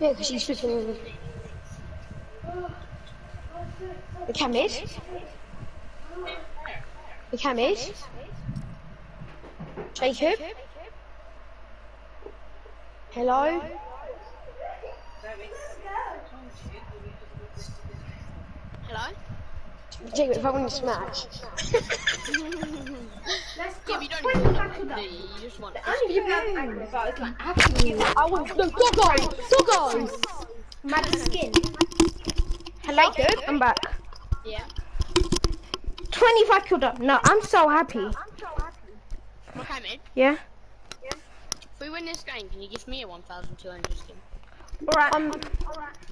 Speaker 2: Yeah, because she's flipping the cameras. The cameras. Jacob. Hello.
Speaker 3: Hello?
Speaker 2: Jacob, if I win this match.
Speaker 3: Yeah, but you don't even want it, do you? You just want
Speaker 2: I want no doggo, doggo.
Speaker 1: Mad skin. Hello, I'm back.
Speaker 3: Yeah.
Speaker 1: 25 killed up. No, I'm so happy.
Speaker 3: Mohammed,
Speaker 1: Yeah? Yeah?
Speaker 3: if we win this game, can you give me a 1,200 skin?
Speaker 1: Alright.
Speaker 2: Um,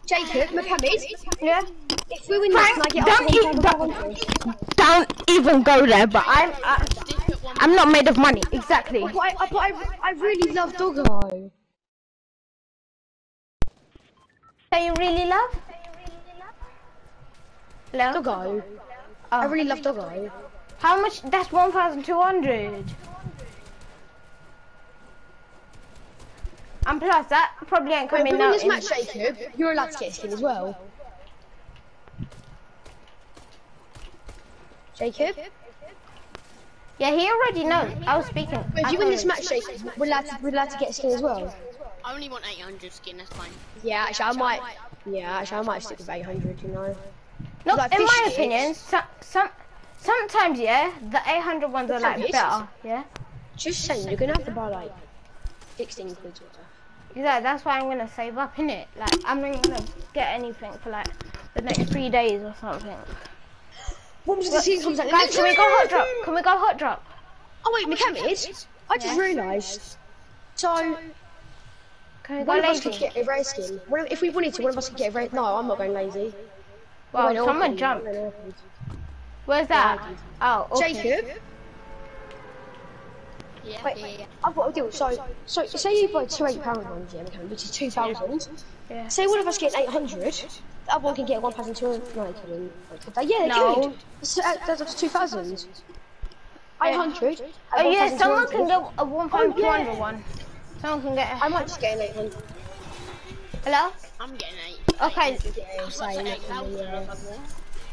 Speaker 2: Jacob, Mohammed,
Speaker 1: yeah?
Speaker 2: if we win this,
Speaker 1: Frank,
Speaker 2: I get
Speaker 1: don't
Speaker 2: to 1,500?
Speaker 1: Don't even go there, but I'm. I,
Speaker 3: am i
Speaker 1: am not made of money. Exactly.
Speaker 2: But I, I, but I, I really love doggo.
Speaker 1: Say you really love? Hello?
Speaker 2: Doggo. I
Speaker 1: Oh.
Speaker 2: really love doggo.
Speaker 1: How much? That's 1,200. And plus, that probably ain't coming out.
Speaker 2: this
Speaker 1: in-
Speaker 2: match, Jacob, you're allowed to get a skin as well. Jacob,
Speaker 1: Yeah, he already knows. I was speaking.
Speaker 2: if you win this match, Jacob, we're allowed to, we're allowed to get a skin as well.
Speaker 3: I only want 800 skin, that's fine.
Speaker 2: Yeah, actually, I might. Yeah, actually, I might stick with 800. You know.
Speaker 1: No,
Speaker 2: like
Speaker 1: in my
Speaker 2: sticks.
Speaker 1: opinion, some, some, sometimes, yeah, the 800 ones are like better, yeah?
Speaker 2: Just saying, you're gonna have to buy like 16 quid or stuff.
Speaker 1: Yeah, that's why I'm gonna save up in it. Like, I'm not gonna get anything for like the next three days or something.
Speaker 2: What was the season comes out?
Speaker 1: Guys, can we go hot drop? Can we go hot drop?
Speaker 2: Oh wait, we can't. I just
Speaker 1: Yeah.
Speaker 2: realised. So
Speaker 1: Can we go
Speaker 2: one of us could
Speaker 1: lazy?
Speaker 2: get a rare skin. If we wanted to, one of us could get a rare. No, I'm not going lazy.
Speaker 1: Well, someone jumped.
Speaker 2: I'm going awkward.
Speaker 1: Where's that? Oh, okay.
Speaker 2: Jacob,
Speaker 3: Yeah,
Speaker 2: wait,
Speaker 3: yeah, yeah.
Speaker 2: I've got a deal. So, so say you buy two eight pound ones, yeah, McCammid, which is two thousand.
Speaker 1: Yeah.
Speaker 2: Say one of us get eight hundred. The other one can get one thousand two hundred. No, they couldn't. They could. Yeah, they
Speaker 1: No.
Speaker 2: could. So, uh, That's up to two thousand. Eight hundred.
Speaker 1: Oh yeah, someone can get a 1,200
Speaker 2: Oh, yeah.
Speaker 1: one. Someone can get.
Speaker 2: I
Speaker 1: A...
Speaker 2: might just get an eight hundred.
Speaker 1: Hello?
Speaker 3: I'm getting 8.
Speaker 1: Okay.
Speaker 2: Yeah,
Speaker 3: I've
Speaker 2: same.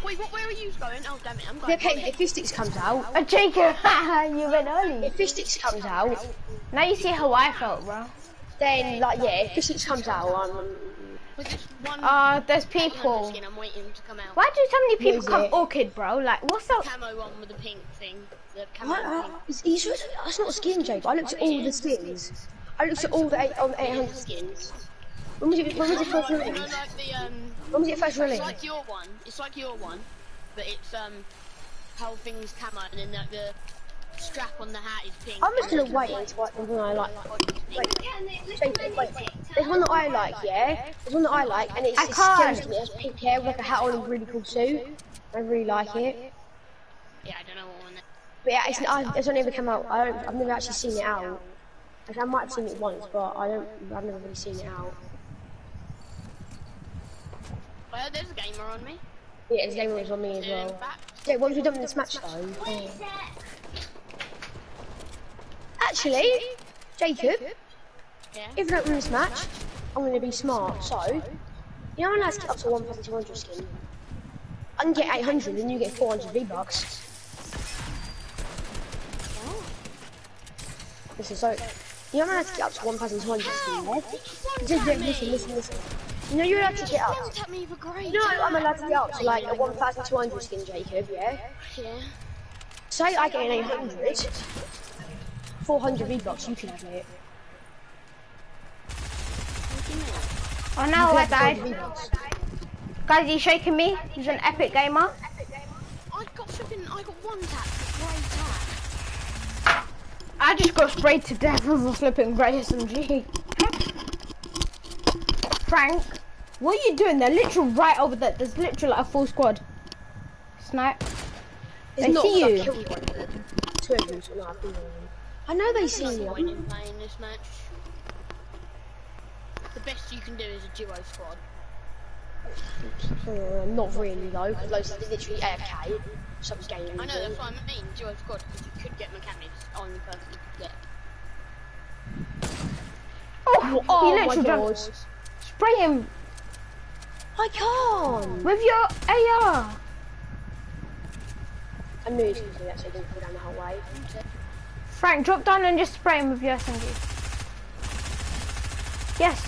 Speaker 3: Got 8,000 if I want. Wait, what, where are you going? Oh, damn it, I'm
Speaker 2: Yeah,
Speaker 3: going.
Speaker 2: okay, if Fishstick comes out,
Speaker 1: Oh, Jacob, you went early.
Speaker 2: if Fishstick comes out,
Speaker 1: Now you see how I felt, bro.
Speaker 2: then like yeah, if Fishstick comes out,
Speaker 3: With this one
Speaker 1: Uh, there's people.
Speaker 3: skin, I'm waiting to come out.
Speaker 1: Why do so many people come
Speaker 2: it?
Speaker 1: orchid, bro? Like, what's up?
Speaker 3: Camo one with the pink thing. The camo
Speaker 2: what? Uh,
Speaker 3: pink.
Speaker 2: is, is, that's not a skin, Jake. I looked at all the skins. I looked at all the eight on eight hundred skins. When was it? When was it first
Speaker 3: You know,
Speaker 2: released?
Speaker 3: like the um,
Speaker 2: When was it first
Speaker 3: it's like your one. It's like your one, but it's um, whole thing's camo, and then like the strap on the hat is pink.
Speaker 2: I'm just gonna wait until I, when I like. Wait, Jake, wait. There's one that I like, yeah. There's one that I like, and it's,
Speaker 1: I
Speaker 2: it's
Speaker 1: can't.
Speaker 2: it has pink hair with a hat on and a really cool suit. I really like it.
Speaker 3: Yeah, I don't know what one. That...
Speaker 2: But yeah, it's, I, it's not even come out. I don't, I've never actually seen it out. Like, I might have seen it once, but I don't. I've never really seen it out.
Speaker 3: Well, there's a gamer on me.
Speaker 2: Yeah, his name was on me as well.
Speaker 3: fact,
Speaker 2: Jake, what have we done in this match though? Actually, Jacob,
Speaker 3: yeah.
Speaker 2: if we don't win this match, I'm going to be smart. So, you know when I get up to 1,200 skin, I can get 800 and you get 400 V-Bucks. This is so, you know when I get up to 1,200 skin, yeah? Listen, listen, listen, listen. You know you're allowed to get up.
Speaker 3: Yelled at me for great.
Speaker 2: You I'm allowed to get up to like a 1,200 skin, Jacob, yeah?
Speaker 3: Yeah.
Speaker 2: Say I get an 800, 400 V-Bucks, you can have it.
Speaker 1: Oh no, I
Speaker 2: You
Speaker 1: died.
Speaker 2: 400 V-Bucks.
Speaker 1: Guys, he's shaking me. He's an epic gamer.
Speaker 3: I got flipping. I got one tap. Great tap.
Speaker 1: I just got sprayed to death with a flipping grey SMG. Frank, what are you doing? They're literally right over there. There's literally like a full squad. Snipe.
Speaker 2: It's
Speaker 1: They
Speaker 2: not
Speaker 1: see you.
Speaker 2: killed one. Two of them, I've been on them. I know they see me.
Speaker 3: Point in playing this match. The best you can do is a duo squad.
Speaker 2: Uh, not really though, because those are literally AFK. So I.
Speaker 3: I know that's what I mean. Duo squad because you could get mechanics. Only person you could get.
Speaker 1: Oh,
Speaker 2: Oh
Speaker 1: he
Speaker 2: my god.
Speaker 1: Spray him
Speaker 2: I can't.
Speaker 1: with your AR.
Speaker 2: I knew he was going to do that, so I didn't go down the whole way.
Speaker 1: Frank, drop down and just spray him with your SMG. Yes.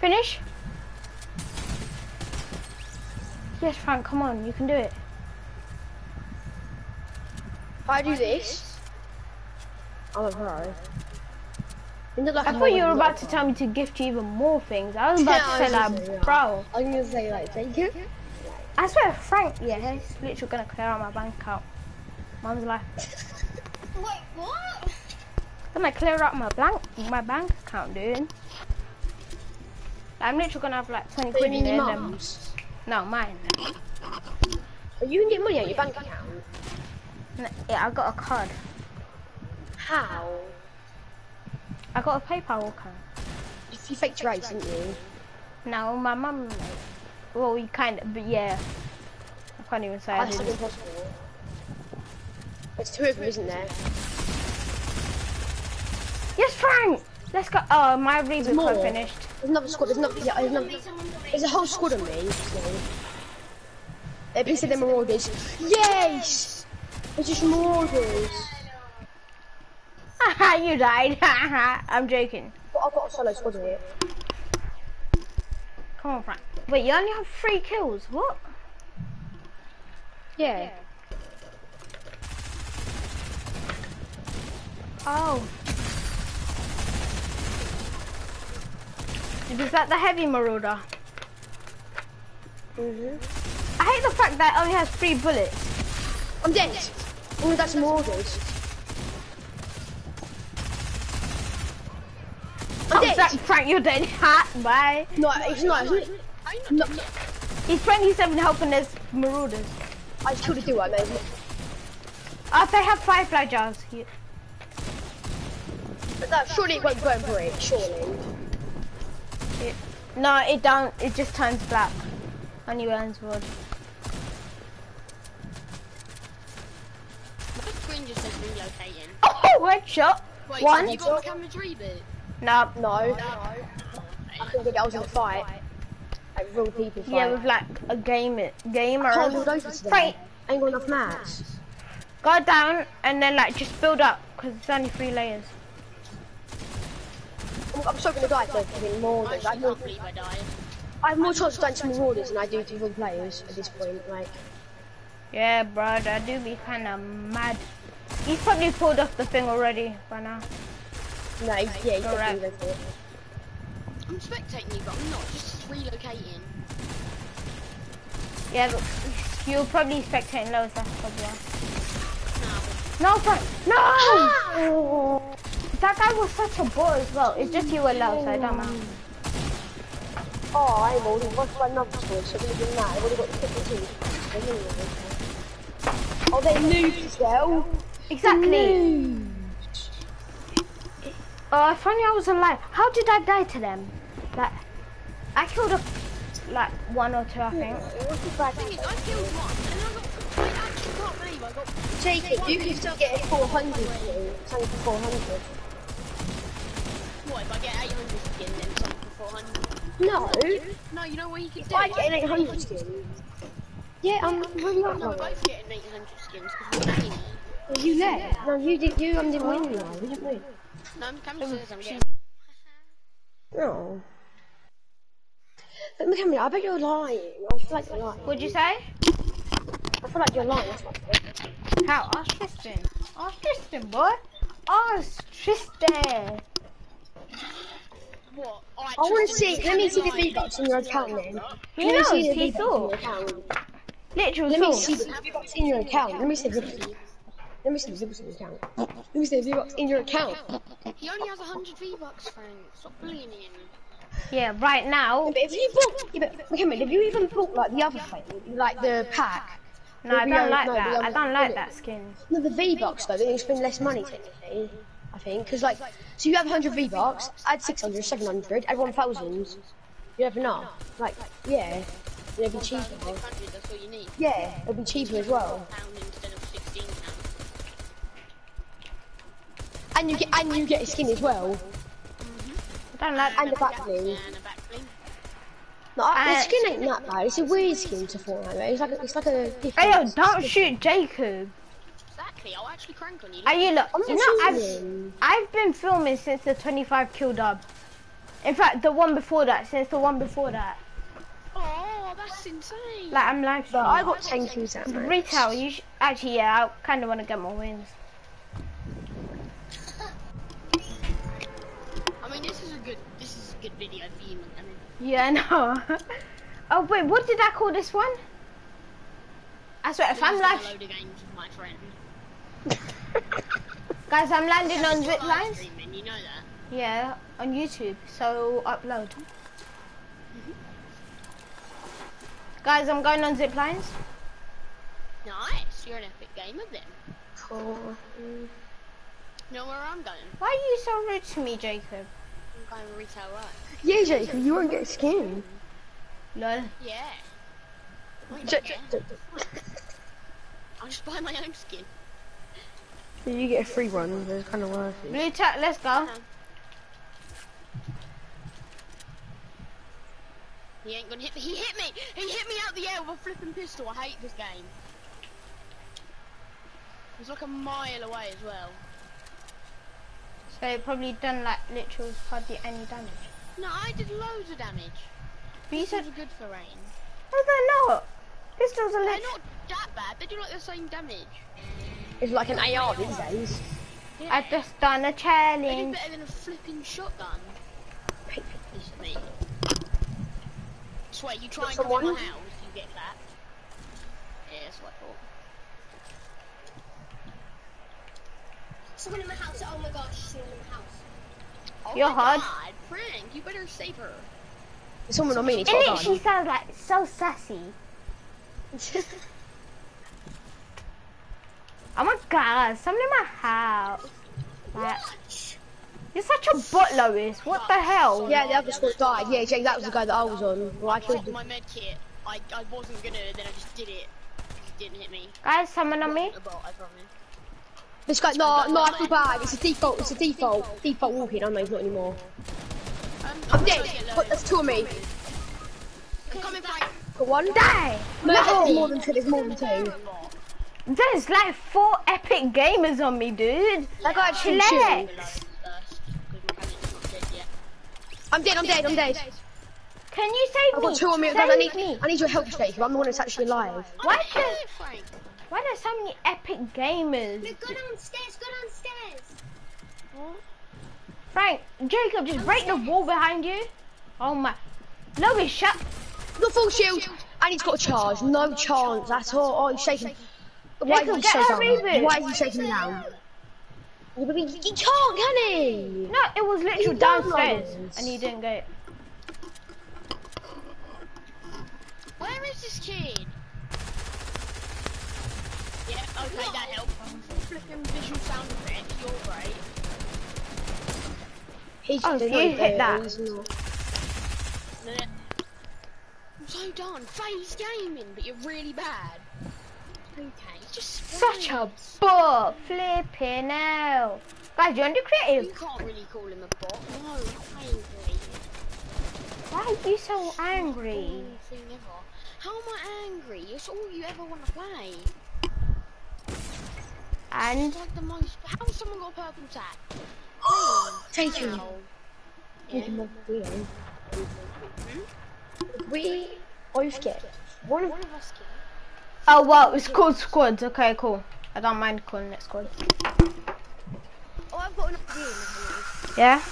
Speaker 1: Finish. Yes, Frank, come on, you can do it.
Speaker 2: If I do this, I'm a pro. Like
Speaker 1: I thought you were about to tell me to gift you even more things. I was about
Speaker 2: Yeah,
Speaker 1: to say like,
Speaker 2: say, yeah.
Speaker 1: bro.
Speaker 2: I'm going to say like, thank you.
Speaker 1: I swear, Frank, yeah, he's literally gonna clear out my bank account. Mum's life.
Speaker 5: Wait, what?
Speaker 1: Gonna clear out my blank my bank account, dude. I'm literally gonna have like 20
Speaker 2: But
Speaker 1: quid in there.
Speaker 2: mum's?
Speaker 1: No, mine.
Speaker 2: But you can get money out your bank account.
Speaker 1: Yeah, I got a card.
Speaker 2: How?
Speaker 1: I got a PayPal account.
Speaker 2: You faked your race, didn't you?
Speaker 1: No, my mum. Well, you kind of, but yeah. I can't even say oh, I
Speaker 2: That's impossible. There's two of them, isn't there?
Speaker 1: Yes, Frank. Let's go. Oh, my reboot code finished.
Speaker 2: There's another squad. There's another. Yeah, there's, another, there's a whole squad of me. So. They please say they're marauders. Yes! It's just marauders.
Speaker 1: Haha, you died. I'm joking.
Speaker 2: But I've got a solo squad here.
Speaker 1: Come on, Frank. Wait, you only have three kills. What?
Speaker 2: Yeah.
Speaker 1: Oh. Is that the heavy marauder?
Speaker 2: Mhm.
Speaker 1: I hate the fact that it only has three bullets.
Speaker 2: I'm dead. Oh, we got some marauders. I'm dead.
Speaker 1: Frank, Frank, you're dead. Ha, bye.
Speaker 2: No, it's not. It's not. No,
Speaker 1: He's 27 helping there's marauders.
Speaker 2: I just killed a duo, man.
Speaker 1: Oh, they have firefly jars. Here.
Speaker 2: But no, surely it won't burn brick. Surely.
Speaker 1: No, it don't. It just turns black. Only burns wood.
Speaker 3: My screen just says relocating.
Speaker 1: Oh, headshot.
Speaker 3: Wait,
Speaker 1: One.
Speaker 3: have you got my camera's reboot?
Speaker 1: No.
Speaker 2: No. I couldn't get. I in a fight. Like real people fight.
Speaker 1: Yeah, with like a game gamer.
Speaker 2: I can't build over today.
Speaker 1: Frank,
Speaker 2: I ain't got enough mats.
Speaker 1: go down and then like just build up because it's only three layers.
Speaker 2: I'm, I'm so gonna die to fucking
Speaker 3: I
Speaker 2: marauders. I
Speaker 3: actually
Speaker 2: more,
Speaker 3: can't believe I died.
Speaker 2: I have more chance of dying to marauders than I do to real players at this point. Like,
Speaker 1: Yeah, bro, I do be kind of mad. He's probably pulled off the thing already by now.
Speaker 2: No, yeah, he's
Speaker 1: Alright.
Speaker 2: definitely go for it.
Speaker 3: I'm spectating you, but I'm not. Just relocating.
Speaker 1: Yeah, but you're probably spectating loads. That's probably why.
Speaker 3: Nah,
Speaker 1: No, Frank, no! Ah! Oh, that guy was such a bot as well. It's just you were low, so I don't matter.
Speaker 2: Oh, I am already watched by another squad, so they're doing that. I've already got the triple team. Oh, they moved as well.
Speaker 1: Exactly. Oh, if only I was alive. How did I die to them? Like, I killed a, like one or two, I think.
Speaker 2: What's the bad
Speaker 3: thing is, I killed one, and I got. I actually can't believe I got.
Speaker 2: Jacob, you can still get a 400 kill. It's only for 400.
Speaker 3: What if I get 800 skin then something for 400?
Speaker 2: No,
Speaker 3: No, you know what you can
Speaker 2: if
Speaker 3: do?
Speaker 2: I get an 800 skin. Yeah, I'm really not
Speaker 3: No, we're both getting 800 skins because we're playing.
Speaker 2: You led. No, you did. You um, didn't win. No, you didn't win.
Speaker 3: No, I'm coming to I'm getting.
Speaker 2: No. But McCameron, I bet you're lying. I feel like you're lying.
Speaker 1: What'd you say?
Speaker 2: I feel like you're lying. That's what I.
Speaker 1: How? Ask Tristan. Ask Tristan, boy. Ask Tristan.
Speaker 3: What?
Speaker 2: I want to see. Let me see the V-Bucks in your account then.
Speaker 1: He
Speaker 2: Let
Speaker 1: knows,
Speaker 2: the
Speaker 1: he
Speaker 2: V-Bucks
Speaker 1: saw.
Speaker 2: in your account.
Speaker 1: Literal
Speaker 2: Let me see the V-Bucks in your account. Let me see the V-Bucks. Let me see the V-Bucks in your account. Let me see the V-Bucks in your account.
Speaker 3: He only has 100 V-Bucks, Frank. Stop bullying him.
Speaker 1: Yeah, right now.
Speaker 2: But if you bought, yeah, but McCameron, if you even bought like the other thing, like the pack,
Speaker 1: No, I don't like
Speaker 2: no,
Speaker 1: that.
Speaker 2: but
Speaker 1: I don't like that skin.
Speaker 2: no, the V-Bucks though, then you spend less money technically. I think, because like, so you have 100 V-Bucks, add 600, 700, add 1,000. You have enough. Like, yeah, it'd be cheaper.
Speaker 3: 600, that's all you need.
Speaker 2: Yeah, it'd be cheaper as well.
Speaker 3: Pound instead of 16 pounds.
Speaker 2: And you get and you get a skin as well.
Speaker 1: I don't like
Speaker 2: And the back bling.
Speaker 3: And a back bling.
Speaker 2: No, I-
Speaker 1: Uh,
Speaker 2: the skin ain't that bad. It's a weird skin to Fortnite. Right? It's like a, it's like a different.
Speaker 1: Hey, yo, don't shoot Jacob.
Speaker 3: Exactly, I'll actually crank on you.
Speaker 1: Are you look?
Speaker 2: I'm not
Speaker 1: You know, I've,
Speaker 2: shooting.
Speaker 1: I've been filming since the 25 kill dub. In fact, the one before that, since the one before that.
Speaker 3: Oh, that's insane.
Speaker 1: Like, I'm live
Speaker 2: But
Speaker 1: streaming.
Speaker 2: I got 10 kills that match.
Speaker 1: Retail, you sh- actually, yeah, I kind of want to get more wins.
Speaker 3: I mean, this is a good, this is a good video for you, I mean,
Speaker 1: Yeah, I know. oh, wait, what did I call this one? I swear, if I'm
Speaker 3: Please
Speaker 1: live,
Speaker 3: download the games with my friend.
Speaker 1: guys, I'm landing on zip lines.
Speaker 3: streaming, you know that.
Speaker 1: Yeah, on YouTube, so upload. Mm-hmm. Guys, I'm going on zip lines.
Speaker 3: Nice, you're an epic gamer then.
Speaker 2: Cool.
Speaker 3: Know where I'm going?
Speaker 1: Why are you so rude to me, Jacob?
Speaker 3: I'm going retail right.
Speaker 2: Yeah, Jacob, you won't get a skin.
Speaker 1: Lol.
Speaker 3: Yeah. Wait,
Speaker 2: Ja-
Speaker 3: yeah.
Speaker 2: Ja-
Speaker 3: I'll just buy my own skin.
Speaker 2: You get a free one, but it's kind of worth it.
Speaker 1: Blue tap, let's go.
Speaker 3: Yeah, He ain't gonna hit me. He hit me. He hit me out the air with a flipping pistol. I hate this game. He's like a mile away as well.
Speaker 1: So it probably done like literally hardly any damage.
Speaker 3: No, I did loads of damage.
Speaker 1: But you said,
Speaker 3: Pistols are good for rain.
Speaker 1: no, they're not. Pistols are
Speaker 3: They're not that bad. They do like the same damage.
Speaker 2: It's like an AR these days.
Speaker 1: I've just done a
Speaker 3: They do
Speaker 1: challenge.
Speaker 3: better than a flipping shotgun. This is me. Swear, you try and
Speaker 2: Got
Speaker 3: come in
Speaker 2: someone?
Speaker 3: my house, you get clapped. Yeah, that's what I thought.
Speaker 5: Someone in my house. Oh my gosh, someone in my house.
Speaker 3: Oh
Speaker 1: You're
Speaker 3: my
Speaker 1: hard.
Speaker 3: God, Frank, you better save her.
Speaker 2: There's someone on me. He's
Speaker 1: It
Speaker 2: got a
Speaker 1: literally sounds like so sassy. Oh my god, someone in my house. Like, you're such a butt, Lois. What the hell?
Speaker 2: Yeah, the other squad died. Yeah, Jake, that was the guy that I was on. Well, I killed
Speaker 3: my med kit. I, I wasn't gonna, then I just did it. It didn't hit me.
Speaker 1: Guys, someone on me.
Speaker 3: The bot, I promise.
Speaker 2: This guy, no, no, I feel bad. It's a default, it's a default. Default walking. I know he's not anymore.
Speaker 3: Um,
Speaker 2: I'm
Speaker 3: gonna
Speaker 2: dead.
Speaker 3: get low.
Speaker 2: Put, there's two of me.
Speaker 3: Come in, Frank.
Speaker 2: Got one.
Speaker 1: Day.
Speaker 2: No, there's more than two. There's more than two.
Speaker 1: There's like four epic gamers on me, dude.
Speaker 2: That guy actually
Speaker 1: Chillax.
Speaker 2: shooting.
Speaker 3: First, because my panic not dead yet.
Speaker 2: I'm dead, I'm dead, I'm dead.
Speaker 1: Can you save
Speaker 2: I've
Speaker 1: me?
Speaker 2: got two on me.
Speaker 1: Save
Speaker 2: Guys, I need,
Speaker 1: me.
Speaker 2: I need your help, Jake. I'm the one that's actually alive.
Speaker 1: Why
Speaker 3: I
Speaker 1: does,
Speaker 3: hit Frank.
Speaker 1: why there's so many epic gamers?
Speaker 5: No, go downstairs. Go downstairs. Hmm?
Speaker 1: Frank, Jacob, just break the wall behind you. Oh my. Lois, shut.
Speaker 2: The full shield. And he's got a charge. No chance at all. Oh, he's shaking. Why
Speaker 1: Jacob,
Speaker 2: is he
Speaker 1: get
Speaker 2: so down? Why is he shaking? He he can't, can he?
Speaker 1: No, it was literally downstairs, and he didn't get it.
Speaker 3: Where is this kid? Okay, that helped. Flipping visual sound effect, you're great.
Speaker 2: He's
Speaker 1: Oh, you
Speaker 2: not
Speaker 1: hit that.
Speaker 2: he's not.
Speaker 3: No, no. I'm so done. Phase gaming, but you're really bad. Okay, just
Speaker 1: Such a butt flipping hell. Guys, you want to do
Speaker 3: You
Speaker 1: creative?
Speaker 3: can't really call him a bot. No, I'm angry.
Speaker 1: Why are you so angry?
Speaker 3: Boring thing ever. How am I angry? It's all you ever want to play.
Speaker 1: And
Speaker 3: It's like the most. How has someone got a purple tag?
Speaker 2: Take him.
Speaker 3: Ow.
Speaker 2: Take him
Speaker 3: Yeah.
Speaker 2: off. We both get one of
Speaker 3: One of us can.
Speaker 1: oh well, it's called squads. Okay, cool. I don't mind calling it squad.
Speaker 2: Oh, I've got an idea.
Speaker 1: Yeah.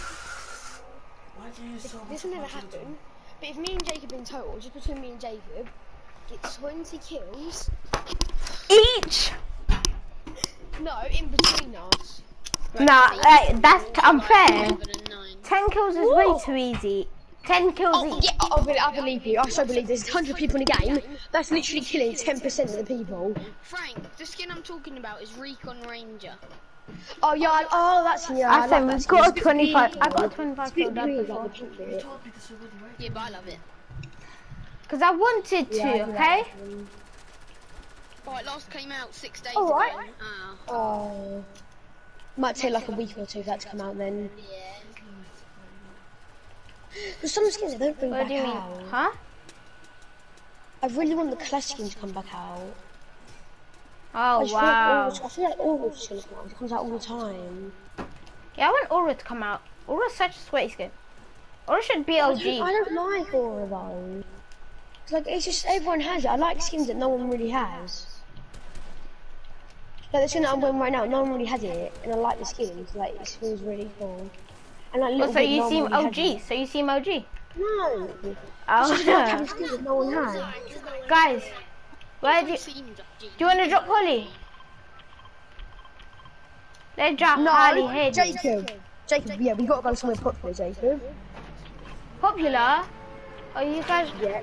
Speaker 2: This will never happen. But if me and Jacob in total, just between me and Jacob, get 20 kills.
Speaker 1: Each.
Speaker 2: No, in between us.
Speaker 1: Nah, hey, that's t- unfair.
Speaker 3: Seven.
Speaker 1: Ten kills is way too easy. Ten kills
Speaker 2: Oh,
Speaker 1: each.
Speaker 2: yeah, I, believe, I believe you. I so believe there's 100 people in the game. That's literally killing 10% of the people.
Speaker 3: Frank, the skin I'm talking about is Recon Ranger.
Speaker 2: Oh, yeah. I- Oh, that's yeah.
Speaker 1: I
Speaker 2: I
Speaker 1: said
Speaker 2: like
Speaker 1: we've
Speaker 2: that.
Speaker 1: got a 25.
Speaker 2: weird.
Speaker 1: I got a 25
Speaker 2: It's a bit
Speaker 1: kill done
Speaker 2: weird,
Speaker 1: before.
Speaker 2: like the pink bit.
Speaker 3: Yeah, but I love it.
Speaker 1: Because I wanted to,
Speaker 2: Yeah, I do
Speaker 1: okay?
Speaker 2: Like.
Speaker 3: Oh, it last came out six days
Speaker 2: Oh,
Speaker 3: ago.
Speaker 2: right.
Speaker 3: Ah,
Speaker 2: Oh. Might take like a week or two for that to come out then.
Speaker 3: yeah.
Speaker 2: There's some skins that don't bring
Speaker 1: What
Speaker 2: back
Speaker 1: do you mean?
Speaker 2: out.
Speaker 1: Huh?
Speaker 2: I really want the clash skin to come back out. I
Speaker 1: Oh,
Speaker 2: just feel like
Speaker 1: wow.
Speaker 2: Aura's- I feel like Aura's gonna come out. It comes out all the time.
Speaker 1: Yeah, I want Aura to come out. Aura's such a sweaty skin. Aura should be
Speaker 2: I
Speaker 1: OG.
Speaker 2: don't, I don't like Aura though. It's like it's just everyone has it. I like skins that no one really has. Like the skin that I'm wearing right now, no one really has it, and I like the skins. Like it feels really cool. And like
Speaker 1: Oh,
Speaker 2: little
Speaker 1: so
Speaker 2: bit,
Speaker 1: you
Speaker 2: no
Speaker 1: seem
Speaker 2: really
Speaker 1: OG.
Speaker 2: it.
Speaker 1: So you seem OG.
Speaker 2: No.
Speaker 1: Oh,
Speaker 2: just like skins that no one has.
Speaker 1: guys, where do you, do you want to drop Holly? Let's drop Holly
Speaker 2: No,
Speaker 1: Head.
Speaker 2: Jacob. Jacob, yeah, we gotta go somewhere popular, Jacob.
Speaker 1: Popular? Are you guys?
Speaker 2: Yeah.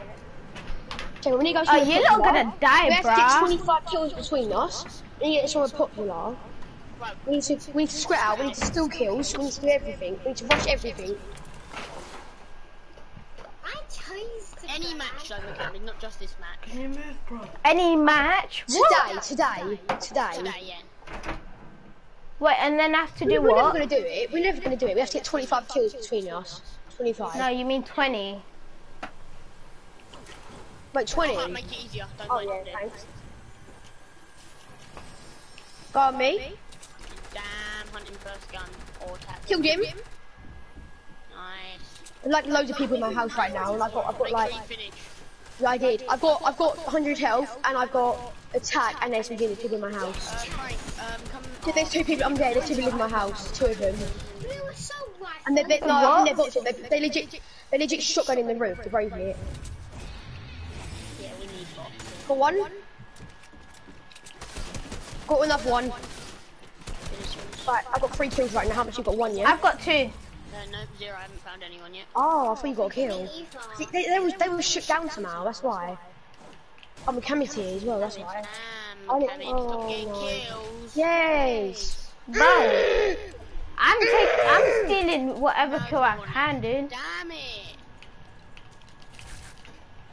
Speaker 2: Jacob, we need to go
Speaker 1: Oh,
Speaker 2: somewhere
Speaker 1: you're
Speaker 2: popular.
Speaker 1: not gonna die, bro.
Speaker 2: We have to get 25 kills between us. We need to get somewhere popular. We need to we need to spread out. We need to steal kills. We need to do everything. We need to rush everything.
Speaker 5: I chose
Speaker 3: Any match though, McCann, not just this match.
Speaker 1: Any match? What?
Speaker 2: Today, today, today.
Speaker 3: Today, yeah.
Speaker 1: Wait, and then have to do what?
Speaker 2: We're never gonna do it. We're never gonna do it. We have to get 25 kills between us. 25.
Speaker 1: No, you mean 20.
Speaker 2: Like 20.
Speaker 3: Alright, make it easier. Don't
Speaker 2: Oh yeah, thanks. Got me.
Speaker 3: Damn, hunting first gun or tap.
Speaker 2: Killed him.
Speaker 3: Nice.
Speaker 2: There's like loads of people in my house right now, and I've got, I've got like,
Speaker 3: sure you finish.
Speaker 2: yeah, I did. I've got, I've got 100 health, and I've got attack, and there's some people in my house.
Speaker 3: Uh, um.
Speaker 2: So there's two people. I'm dead. There's two people in my house. Two of them.
Speaker 5: You were so.
Speaker 2: And they, they, no, they're. They, they legit, they legit shotgun in the roof to break it.
Speaker 3: Yeah, we need box.
Speaker 2: Got one. Got another one.
Speaker 3: Finish.
Speaker 2: Right, I've got three kills right now. How much you got? One, yeah.
Speaker 1: I've got two.
Speaker 3: Uh, no, zero. I haven't found anyone yet.
Speaker 2: Oh, I thought you got a kill. See, they, they was they were shut down somehow. That's why. I'm a Camity as well. That's why.
Speaker 3: Damn,
Speaker 2: Oh,
Speaker 3: Cammy,
Speaker 2: oh,
Speaker 3: getting
Speaker 2: no.
Speaker 3: kills.
Speaker 2: Yes.
Speaker 1: Bro, I'm take, I'm stealing whatever kill I can, dude.
Speaker 3: Damn it.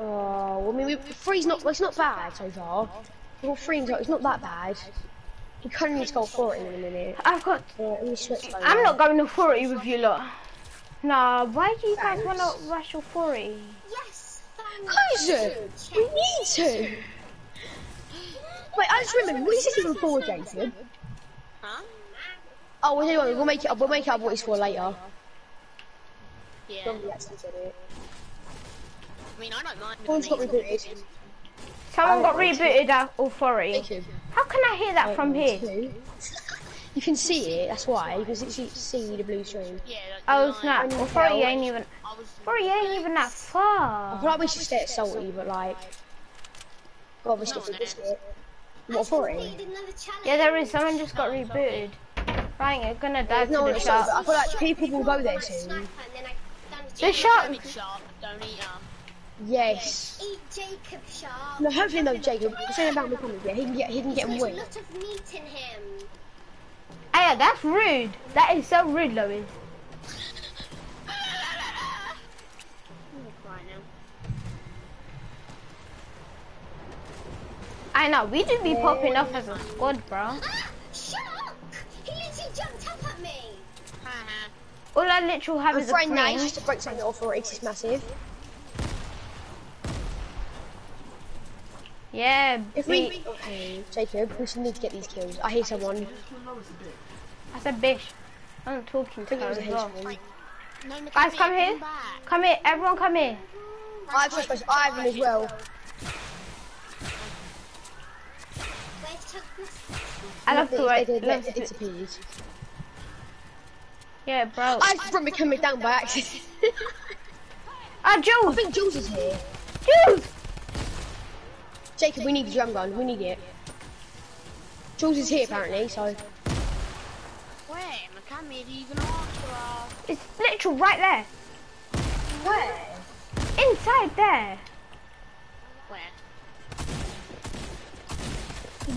Speaker 2: Oh, I mean, we, three's not. Well, it's not bad so far. We got three. in total, It's not that bad. We kind of need to go for it in a minute.
Speaker 1: I've got.
Speaker 2: Yeah, let me switch. over.
Speaker 1: I'm not going to 40 with you lot. Nah, why do you guys want to rush your 40?
Speaker 5: Yes, thank
Speaker 2: Guys, we need to. Wait, I just remembered. What is this even for, Jason?
Speaker 3: Huh?
Speaker 2: Oh, we'll, do we'll make it up. We'll make it up what it's for later.
Speaker 3: Yeah. Mean, I don't mind.
Speaker 2: Someone's got rebooted.
Speaker 1: Someone
Speaker 2: Oh,
Speaker 1: got
Speaker 2: okay.
Speaker 1: rebooted at all 40. How can I hear that uh, from here?
Speaker 2: You can see it. That's why you can see, see the blue stream.
Speaker 3: Yeah. Like,
Speaker 1: Oh
Speaker 3: line.
Speaker 1: snap!
Speaker 2: need
Speaker 1: Well, 40
Speaker 2: help.
Speaker 1: ain't even.
Speaker 3: I was.
Speaker 1: 40 ain't even that far.
Speaker 2: I
Speaker 1: far.
Speaker 2: feel like we should stay at salty, but like, got risk it for biscuit. What for it?
Speaker 5: Need another.
Speaker 1: Yeah, there is. Someone just got rebooted. Right, you're gonna dive
Speaker 2: No
Speaker 1: to
Speaker 2: one
Speaker 1: the shark.
Speaker 2: I feel like people will go there soon.
Speaker 5: Sniper, and then I done
Speaker 1: The shark.
Speaker 3: Big shark. Don't eat.
Speaker 2: Yes.
Speaker 5: Eat Jacob Shark.
Speaker 2: No, hopefully no, Jacob. The thing about McConnell, yeah, he can get he can get him
Speaker 5: There's a
Speaker 2: win.
Speaker 5: lot of meat in him.
Speaker 1: Hey, that's rude. That is so rude, Lois.
Speaker 3: I'm gonna cry now.
Speaker 1: I know, we do be popping off as a squad, bro.
Speaker 5: Ah! Shark! He literally jumped up at me.
Speaker 3: Haha.
Speaker 1: All I literally have
Speaker 2: I'm
Speaker 1: is a crane.
Speaker 2: nice to break something off for it. It's massive.
Speaker 1: Yeah,
Speaker 2: If we, okay, Jacob, we should need to get these kills. I hear someone.
Speaker 1: I said bish. I'm talking
Speaker 2: I
Speaker 1: to
Speaker 2: think
Speaker 1: her
Speaker 2: it
Speaker 1: as well.
Speaker 3: No,
Speaker 1: Guys, come here.
Speaker 3: back.
Speaker 1: Come here, everyone come here.
Speaker 2: I I have him as well.
Speaker 1: I love the
Speaker 2: way it
Speaker 1: love
Speaker 2: they disappeared.
Speaker 1: Yeah, bro.
Speaker 2: I just brought down by accident.
Speaker 1: Ah,
Speaker 2: I
Speaker 1: Jules!
Speaker 2: think Jules is here.
Speaker 1: Jules!
Speaker 2: Jacob, we need the drum gun. We need it. Jules is here apparently, so.
Speaker 3: Where? McCaffrey even after us.
Speaker 1: It's literal right there.
Speaker 2: Where?
Speaker 1: Inside there.
Speaker 3: Where?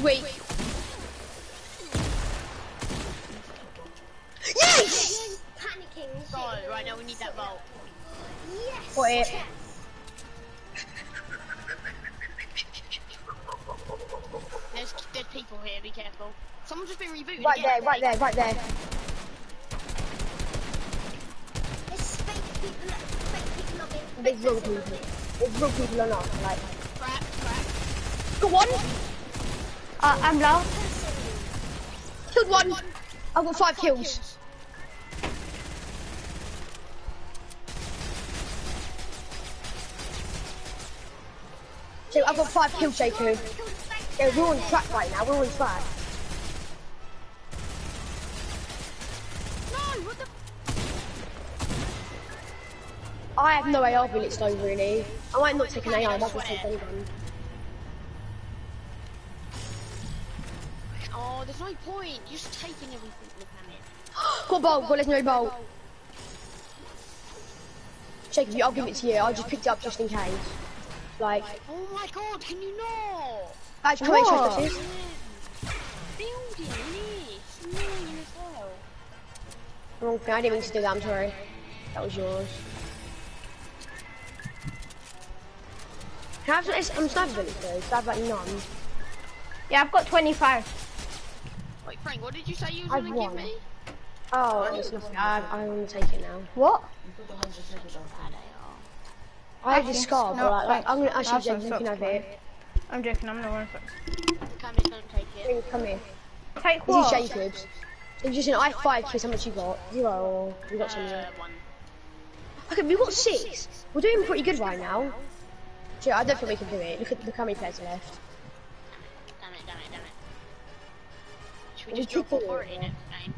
Speaker 2: Wait. Yes!
Speaker 5: Panicking.
Speaker 3: So, right now we need that vault.
Speaker 5: Yes.
Speaker 2: Got it.
Speaker 3: People here, be careful. Someone's just been rebooted
Speaker 2: Right
Speaker 3: again.
Speaker 2: there, right there, right there.
Speaker 5: There's fake people. Fake people of it.
Speaker 2: There's real people. There's real people or not, like.
Speaker 3: Crap, crap.
Speaker 2: Got one!
Speaker 1: Uh, I'm low.
Speaker 2: Killed one! I've got five kills. So I've got five kills, Jacob. Yeah, we're on track right now, we're on track.
Speaker 3: No, what the?
Speaker 2: I have no AR bullets though, really. I might not take an AR, I might just take any gun.
Speaker 3: Oh, there's no point. You're just taking everything, look at McCaffrey.
Speaker 2: Got a bolt, got legendary bolt. Jacob, you- I'll give it to you. I just picked it up just in case. Like,
Speaker 3: Oh my god, can you not?
Speaker 2: Actually, come here,
Speaker 1: What?
Speaker 2: trust us.
Speaker 3: Building this. Annoying.
Speaker 2: Wrong thing, I didn't mean to do that, I'm sorry. That was yours. Can I have some, I'm sniper bullets though, so I have like none.
Speaker 1: Yeah, I've got 25.
Speaker 3: Wait, Frank, what did you say you was
Speaker 2: I've
Speaker 3: gonna give me?
Speaker 2: Oh, it's nothing. I, I want to take it now.
Speaker 1: What?
Speaker 2: I have the
Speaker 1: Actually,
Speaker 2: scar,
Speaker 1: no,
Speaker 2: but like, like, I'm gonna actually
Speaker 1: That's
Speaker 2: Jake, you
Speaker 1: what's
Speaker 2: can
Speaker 1: up,
Speaker 2: have it.
Speaker 1: I'm joking. I'm not one for
Speaker 3: Come here, don't take it.
Speaker 2: Come here.
Speaker 1: Take
Speaker 2: This
Speaker 1: what?
Speaker 2: is Jacob's. It's just an I five kiss. How much you got? Zero. Or you got something?
Speaker 3: Uh, one.
Speaker 2: Okay, we got six. We're doing pretty good right now. Sure, I don't think we can do it. Look at look how many players are left.
Speaker 3: Damn it, damn it, damn it. Should we
Speaker 2: We
Speaker 3: just drop
Speaker 2: do
Speaker 3: for
Speaker 2: it.
Speaker 3: it in next game?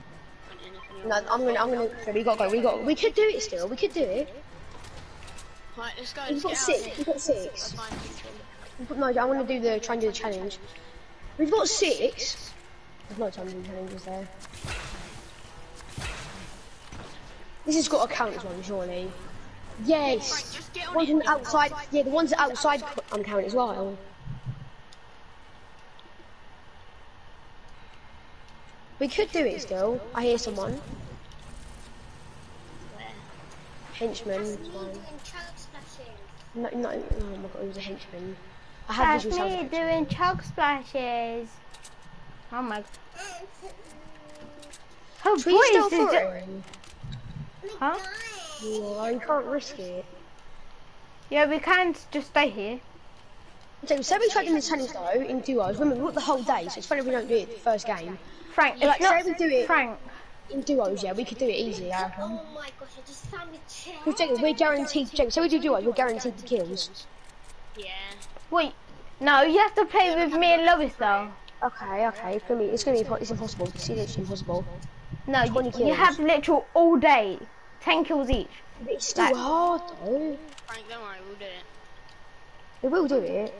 Speaker 3: When anything
Speaker 2: No, I'm gonna I'm gonna. Okay, we got to go. We got. We could do it still. We could do it.
Speaker 3: Right, let's go.
Speaker 2: We've
Speaker 3: Let's
Speaker 2: got
Speaker 3: get out
Speaker 2: six.
Speaker 3: of.
Speaker 2: We've got six.
Speaker 3: Fine. thank you.
Speaker 2: No, I want to do the try and do the challenge. We've got six. There's no time to do challenges there. This has got to count as one, surely.
Speaker 3: Right,
Speaker 2: Yes.
Speaker 3: on
Speaker 2: Ones on the outside. Yeah, the ones outside I'm count as well. We could do it still. I hear someone.
Speaker 3: Where?
Speaker 2: Henchman.
Speaker 5: Me
Speaker 2: it's fine.
Speaker 5: doing chug splashes.
Speaker 2: No, no, oh my god, it was a henchman. I have
Speaker 1: That's
Speaker 2: visual
Speaker 1: me
Speaker 2: sounds.
Speaker 1: doing chug splashes. Oh my. Oh
Speaker 2: Should we still
Speaker 1: boys, is
Speaker 2: for
Speaker 1: it?
Speaker 2: it?
Speaker 1: Huh?
Speaker 2: No, you can't risk it.
Speaker 1: Yeah, we can just stay here.
Speaker 2: So, say we tried doing the challenge though in duos. Remember, we got the whole day, so it's funny if we don't do it the first game.
Speaker 1: Frank, it's
Speaker 2: Like,
Speaker 1: not
Speaker 2: say we do it-
Speaker 1: Frank.
Speaker 2: In duos, yeah, we could do it easy, I reckon.
Speaker 5: Oh my gosh, I just found a chair.
Speaker 2: Because Jacob, we're guaranteed, Jacob, so we do duos, we're guaranteed the kills.
Speaker 3: Yeah.
Speaker 1: Wait, no, you have to play with me and Lois though.
Speaker 2: Okay, okay, it's gonna be, it's gonna be, it's impossible. See, it's impossible.
Speaker 1: No, you, you have literal all day, ten kills each.
Speaker 2: But it's still
Speaker 1: Like-
Speaker 2: hard though.
Speaker 3: Frank, don't worry, we'll do it.
Speaker 2: We will do it.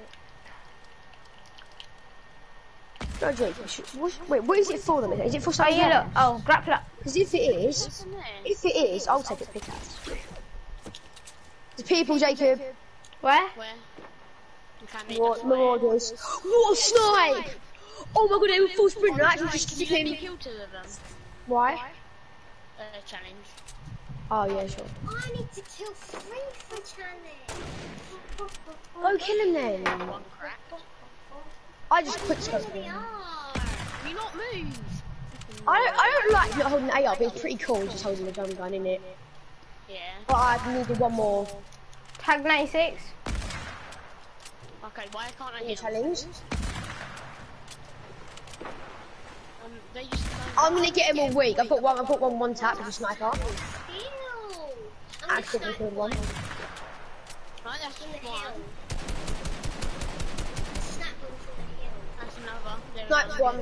Speaker 2: No, Jake, we should- what- wait, what is it for them? Is it for
Speaker 1: Oh,
Speaker 2: something
Speaker 1: you look. Oh, grapple up.
Speaker 2: Because if it is,
Speaker 3: What's in there?
Speaker 2: if it is, I'll take a pickaxe. The people, Jacob,
Speaker 3: Where?
Speaker 1: Where?
Speaker 3: You can't make
Speaker 2: Mar-
Speaker 3: us where?
Speaker 2: Marauders. What a snipe! Oh my god, they were full sprint, and I actually just
Speaker 3: You let me
Speaker 2: him.
Speaker 3: two of them.
Speaker 2: Why?
Speaker 3: Uh, challenge.
Speaker 2: Oh yeah, sure.
Speaker 5: I need to kill three for challenge.
Speaker 2: Go kill him then.
Speaker 3: One crack.
Speaker 2: I just quick scoped
Speaker 5: They
Speaker 2: him.
Speaker 5: are.
Speaker 3: Can you not move?
Speaker 2: I don't, I don't like not holding an AR, but it's pretty cool just holding the drum gun, isn't it?
Speaker 3: Yeah.
Speaker 2: But I needed one more
Speaker 1: Tag 96.
Speaker 3: Okay, why can't I
Speaker 2: in the challenge.
Speaker 3: Um, they just
Speaker 2: I'm gonna get him all week. I've got one. I've got one one tap with a sniper.
Speaker 5: Ew. I'm gonna
Speaker 2: Accidentally
Speaker 5: snipe
Speaker 2: killed one.
Speaker 3: Right, that's
Speaker 5: in the
Speaker 3: one.
Speaker 5: hill. Snap one from the hill.
Speaker 3: That's another. There we
Speaker 2: Snipe
Speaker 3: go.
Speaker 2: one.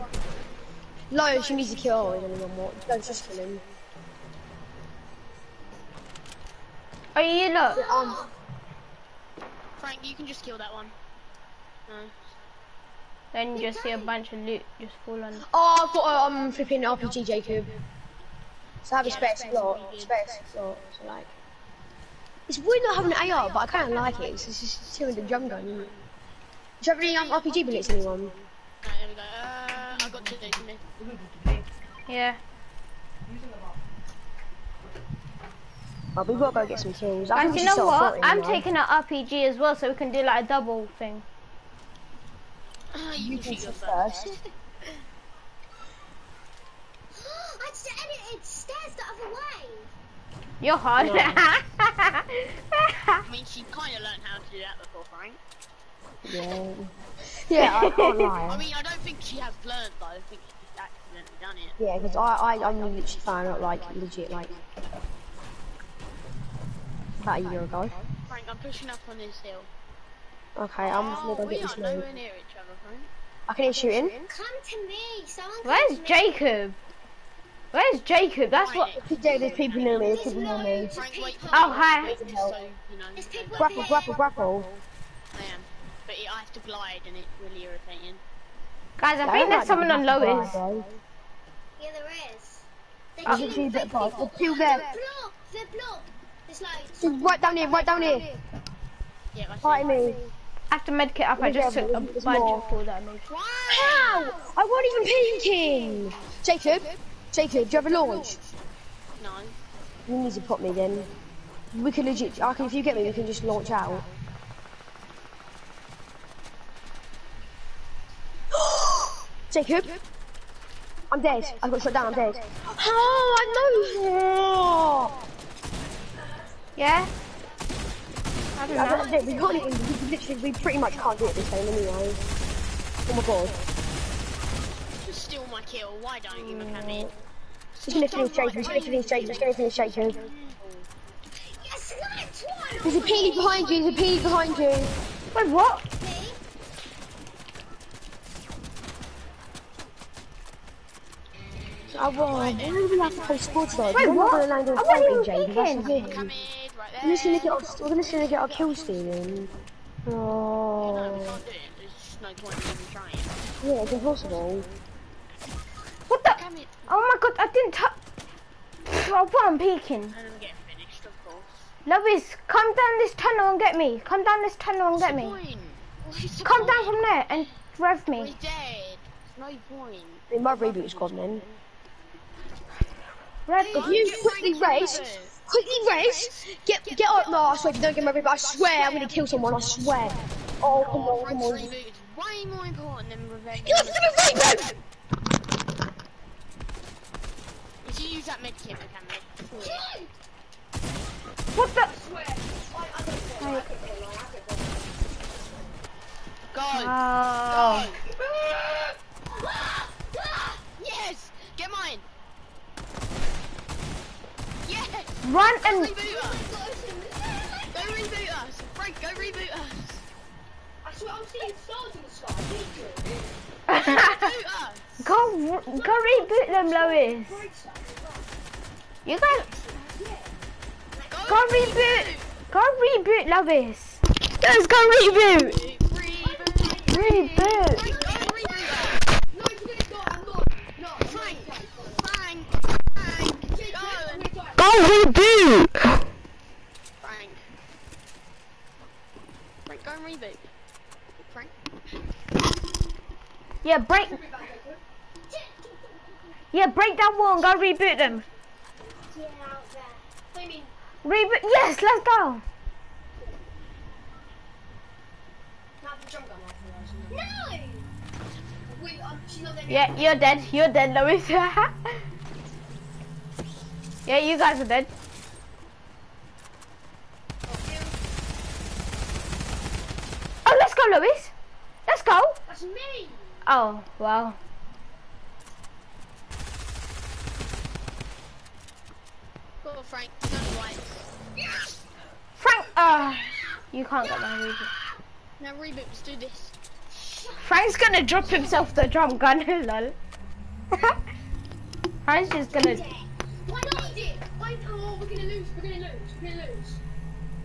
Speaker 2: Low, she needs to kill. There's only one more. No, just kill him.
Speaker 1: Oh, you look.
Speaker 2: Um,
Speaker 3: Frank, you can just kill that one. No.
Speaker 1: Then you just see a bunch of loot just fall on.
Speaker 2: oh, I've got a um flipping RPG, Jacob. So I have a
Speaker 3: Yeah, that's
Speaker 2: slot. Spare slot. So like, it's weird not having an AR, but I kind of like it. It's just still the drum gun. Isn't it? Do you have any um, RPG bullets, anyone?
Speaker 3: Right, there we go. Uh, I got two days in me.
Speaker 1: Yeah.
Speaker 2: Oh, we've got to go get some kills. I
Speaker 1: And you know what? I'm taking an RPG as well, so we can do like a double thing.
Speaker 3: Uh, you
Speaker 2: You
Speaker 3: can
Speaker 2: can
Speaker 3: shoot
Speaker 2: shoot
Speaker 3: yourself.
Speaker 2: first.
Speaker 5: I just edited stairs the other way.
Speaker 1: You're hard.
Speaker 3: I mean, she kind of learned how to do that before, Frank.
Speaker 2: Yeah. Yeah, I can't lie.
Speaker 3: I mean, I don't think she has learned, though. I think she's just accidentally done it.
Speaker 2: Yeah, because I, I, I'm literally found out like legit like about a year ago.
Speaker 3: Frank, I'm pushing up on this hill.
Speaker 2: Okay, I'm just
Speaker 3: oh,
Speaker 2: gonna go get
Speaker 3: are
Speaker 2: this loot.
Speaker 3: nowhere near each other,
Speaker 2: I can hear shooting.
Speaker 5: Come to me. Someone
Speaker 1: Where's
Speaker 5: to me.
Speaker 1: Jacob? Where's Jacob? That's what.
Speaker 2: Yeah, there's people near me. There's people near me.
Speaker 3: Frank, wait for
Speaker 1: Oh, hi.
Speaker 3: just So, you know,
Speaker 5: There's
Speaker 3: don't
Speaker 5: people
Speaker 3: die.
Speaker 2: Grapple, grapple, grapple.
Speaker 3: I am. But it, I have to glide, and it's really irritating.
Speaker 1: Guys, I
Speaker 2: Yeah,
Speaker 1: think there's
Speaker 2: like
Speaker 1: someone on
Speaker 2: bad
Speaker 1: Lois.
Speaker 5: Yeah, there is. They're
Speaker 2: There's
Speaker 5: killing
Speaker 2: literally a bit of both. There's two there.
Speaker 5: Block, they're blocked. There's loads.
Speaker 2: Right down here, right down here.
Speaker 3: Yeah, I see.
Speaker 2: Fighting me.
Speaker 1: After medkit up, I just took a bunch
Speaker 2: more.
Speaker 1: of full damage.
Speaker 2: Ow! I wasn't even peeking. Jacob, Jacob, do you have a launch?
Speaker 3: No.
Speaker 2: You need to put me then. We can legit. I can. If you get me, we can just launch out. Jacob, I'm dead. I got shot down. I'm dead. Oh, I know. Oh.
Speaker 1: Yeah? I I don't know.
Speaker 2: that's it. We can't even. We literally, we pretty much can't do it this game anyway. Oh my god.
Speaker 3: Just steal my kill. Why don't you, Macami?
Speaker 2: He's gonna finish Jacob. He's gonna finish Jacob. He's gonna finish Jacob.
Speaker 5: Yes, that's one.
Speaker 2: There's a peely behind you. There's a peely behind you.
Speaker 1: Wait, what?
Speaker 2: I won. Why do we have to play squad side?
Speaker 1: Wait, what?
Speaker 2: gonna land on
Speaker 1: I wasn't even
Speaker 2: Jacob. That's the
Speaker 1: thinking.
Speaker 2: Thing.
Speaker 3: Come in, right.
Speaker 2: We're just gonna get our, we're just gonna get our kill stealing.
Speaker 3: No, we
Speaker 2: Oh,
Speaker 3: can't do it. There's just no point in even trying.
Speaker 2: yeah, it's impossible.
Speaker 1: What the? Oh my god, I didn't touch. Oh, what I'm peeking.
Speaker 3: And I'm getting finished, of course.
Speaker 1: Lois, come down this tunnel and get me. Come down this tunnel and
Speaker 3: What's
Speaker 1: get me.
Speaker 3: point? What's the
Speaker 1: Come
Speaker 3: point?
Speaker 1: down from there and rev me.
Speaker 3: He's dead. There's no point.
Speaker 2: It might reboot squad then.
Speaker 1: Rev
Speaker 2: If you quickly race, quickly race, get get up. No, I swear, don't get my but I swear I'm gonna kill someone. I swear. Oh, come on, come on.
Speaker 3: way more important than revenge.
Speaker 2: You have to be reboot.
Speaker 3: If you use that medkit, Macami.
Speaker 1: What the?
Speaker 3: Go! Go! Yes! Get mine! Yes!
Speaker 1: Run and
Speaker 3: Reboot us! Go reboot us! Frank, go reboot us!
Speaker 5: I swear I'm seeing stars in the sky.
Speaker 3: Reboot us!
Speaker 1: go go reboot them, Lois. You guys
Speaker 3: Go,
Speaker 1: go reboot. Go reboot, Lois. Let's go reboot.
Speaker 3: Reboot!
Speaker 1: Reboot.
Speaker 3: Frank, reboot us!
Speaker 5: No, you're gonna die. I'm not. No,
Speaker 3: Frank! Frank! Frank!
Speaker 5: Jake,
Speaker 3: Go!
Speaker 5: I'm gonna die.
Speaker 1: Go reboot.
Speaker 3: Frank. Frank, go and reboot. Frank.
Speaker 1: Yeah, break. Yeah, break that wall and go reboot them.
Speaker 5: Yeah, out there. What do you mean?
Speaker 1: Reboot. Yes, let's go.
Speaker 5: Not the jump gun off No! Wait, she's not there.
Speaker 1: Yeah, you're dead. You're dead, Lois. yeah, you guys are dead. Oh, let's go, Lois. Let's go.
Speaker 5: That's me!
Speaker 1: Oh, wow.
Speaker 3: Go, Frank. You know the right.
Speaker 1: Frank, uh, you can't get my reboot.
Speaker 3: Now reboot, let's do this.
Speaker 1: Frank's gonna drop himself the drum gun, lol. Frank's just gonna.
Speaker 5: Why not, Dick? Why Oh, we're gonna lose. We're gonna lose. We're gonna lose.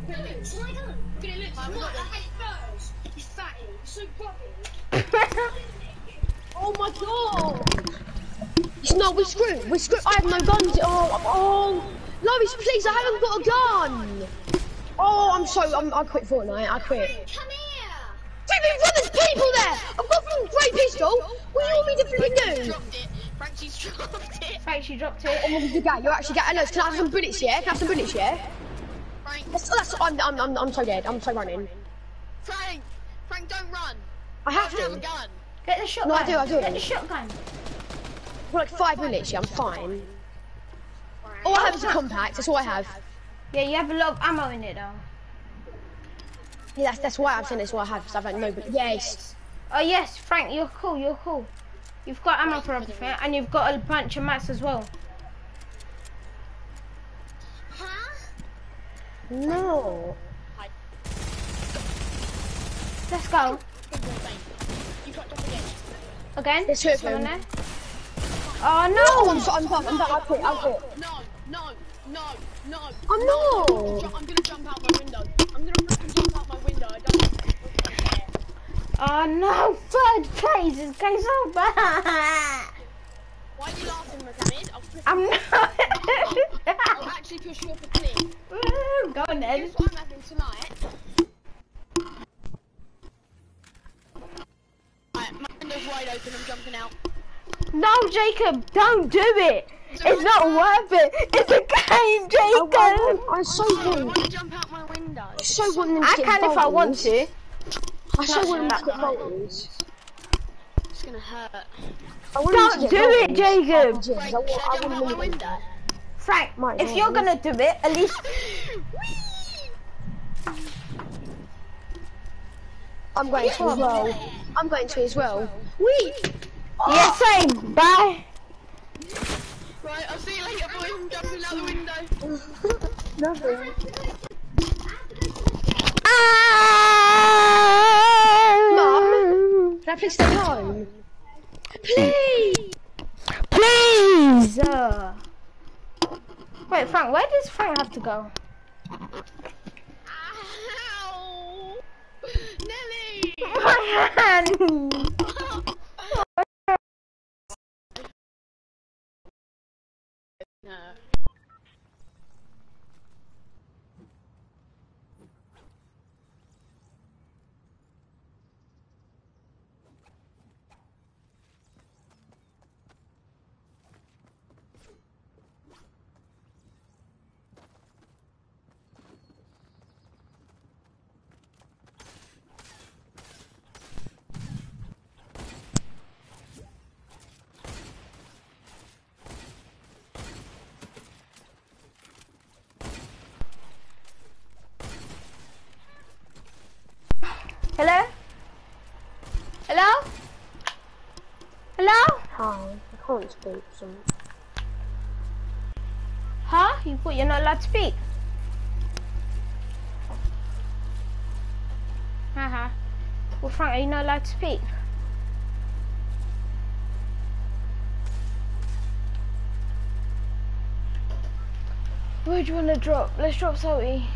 Speaker 5: We're gonna lose. Why not? We're gonna lose.
Speaker 3: Why
Speaker 5: Come
Speaker 3: we
Speaker 5: on,
Speaker 3: got
Speaker 5: I had first. He's fatty. He's so grubby.
Speaker 2: Oh my god! It's not, we're screwed, we're screwed. I have no guns. Oh, oh. Lois, please, I haven't got a gun. Oh, I'm so, I'm, I quit Fortnite, I quit.
Speaker 5: Come here!
Speaker 2: Freaking run, there's people there! I've got a great pistol! What do you want me to
Speaker 3: Frank,
Speaker 2: freaking
Speaker 3: she's
Speaker 2: do?
Speaker 3: dropped it. Frank, she's dropped it.
Speaker 1: Frank, she dropped it.
Speaker 2: Oh, you guy, you're actually getting us. Can I have some bullets, yeah? Can I have some bullets, yeah?
Speaker 3: Frank,
Speaker 2: That's, oh, that's, I'm, I'm, I'm, I'm so dead. I'm so running.
Speaker 3: Frank, Frank, don't run.
Speaker 2: I have
Speaker 3: Don't have a
Speaker 2: to.
Speaker 3: gun.
Speaker 1: Get the shotgun.
Speaker 2: No, I do, I do.
Speaker 1: Get the shotgun.
Speaker 2: For like five minutes, yeah, I'm fine. All I have is a compact, that's all I have.
Speaker 1: Yeah, you have a lot of ammo in it though.
Speaker 2: Yeah, that's, that's why I'm saying that's what I have, because I've had no, but yes.
Speaker 1: Oh yes, Frank, you're cool. You're cool. You've got ammo for everything, and you've got a bunch of mats as well.
Speaker 5: Huh?
Speaker 2: No.
Speaker 1: Let's go
Speaker 3: You got up again.
Speaker 1: again.
Speaker 2: There's two of them.
Speaker 1: Oh
Speaker 2: Oh,
Speaker 1: no!
Speaker 2: I'm, so, I'm back, I'm back, I quit, I quit.
Speaker 3: No, no, no, no.
Speaker 2: Oh, I'm not.
Speaker 3: Ju- I'm gonna jump out my window. I'm gonna freaking jump out my window. I don't care.
Speaker 1: Oh no! Third place is going so bad.
Speaker 3: Why are you laughing, Mohammed?
Speaker 1: I'm
Speaker 3: I'll actually push you off a cliff.
Speaker 1: Woo, Go on then.
Speaker 3: Guess what I'm having tonight? Alright, my window's wide open. I'm jumping out.
Speaker 1: No, Jacob, don't do it. It's not worth it. It's a game, Jacob.
Speaker 2: I, I so
Speaker 3: I
Speaker 2: want,
Speaker 3: want to jump out my window.
Speaker 2: I so want them to
Speaker 1: I
Speaker 2: get
Speaker 1: can if I want to.
Speaker 2: I so want them to get votes.
Speaker 3: It's gonna hurt.
Speaker 2: I want
Speaker 1: Don't
Speaker 2: get
Speaker 1: do it. Jacob.
Speaker 3: Frank,
Speaker 2: I want,
Speaker 3: I
Speaker 2: I want
Speaker 3: my window?
Speaker 1: Frank,
Speaker 2: Might
Speaker 1: if
Speaker 2: not.
Speaker 1: you're gonna do it, at least
Speaker 2: I'm going to as well. I'm going to as well. Wait!
Speaker 1: Yeah, same. Bye.
Speaker 3: Right, I'll see you later, boys. I'm jumping out the window.
Speaker 2: Nothing.
Speaker 1: Mum.
Speaker 2: Can I please stay home? Please!
Speaker 1: Please. Uh... Wait, Frank. Where does Frank have to go?
Speaker 3: Ow! Nelly! no.
Speaker 1: Hello? Hello? Hello?
Speaker 2: Hi, I can't speak. So.
Speaker 1: Huh? You thought you're not allowed to speak? Uh-huh. Well, Frank, are you not allowed to speak? Where do you want to drop? Let's drop Salty.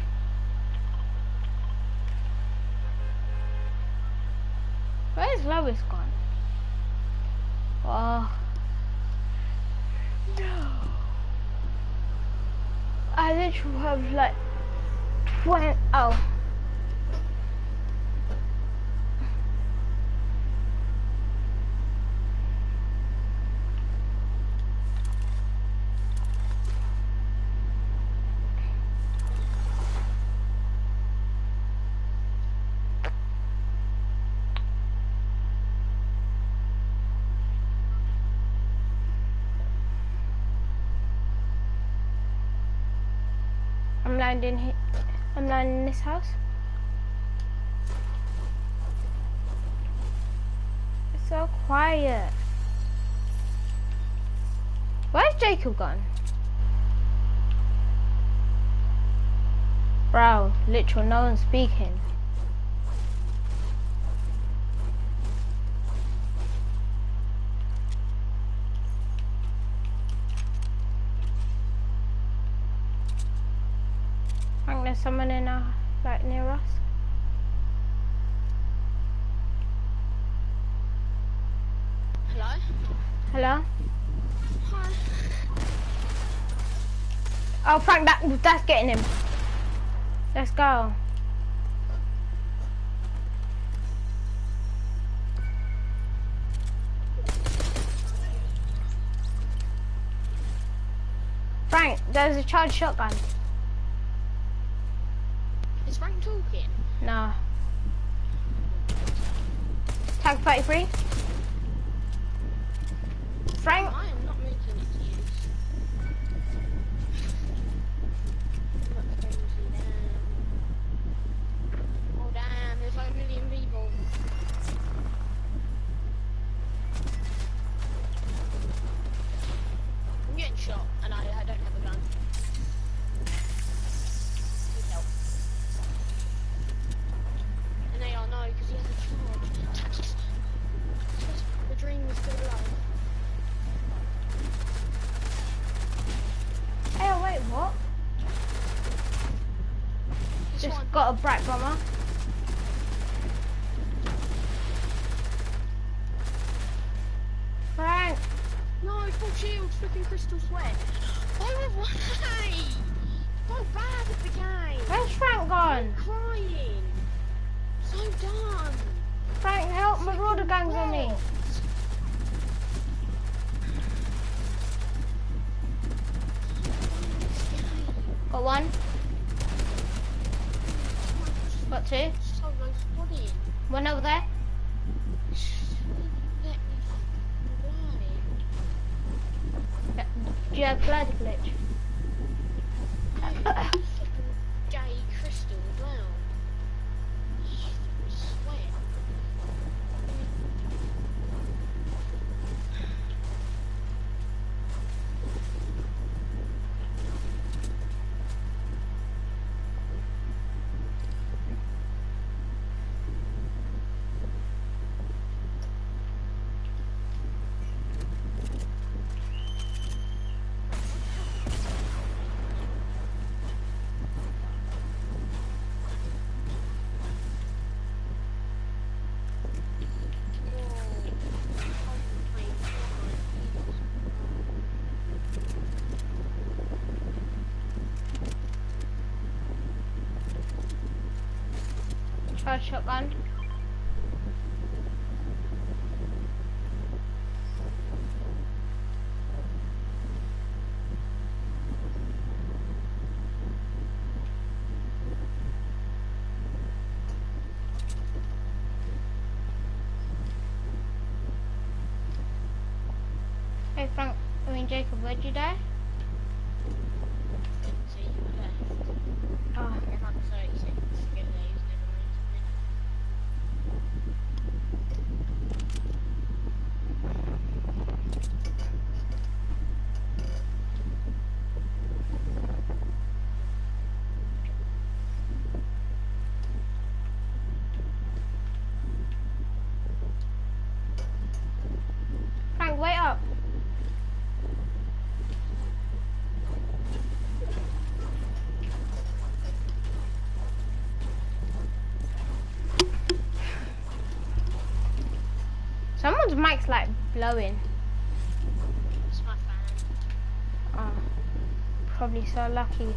Speaker 1: Have like 20. Oh. I'm landing here. I'm landing in this house. It's so quiet. Where's Jacob gone? Bro, literal no one's speaking. Someone in our, like near us.
Speaker 3: Hello?
Speaker 1: Hello?
Speaker 3: Hi.
Speaker 1: Oh, Frank, that that's getting him. Let's go. Frank, there's a charged shotgun.
Speaker 3: Is Frank talking?
Speaker 1: No. Tag 33. Frank, got a Brite Bomber. Charge shotgun. Hey Frank, I mean Jacob, where'd you die?
Speaker 3: See, you left.
Speaker 1: Oh,
Speaker 3: had
Speaker 1: Someone's mic's like blowing.
Speaker 3: It's my fan.
Speaker 1: Oh, probably so lucky.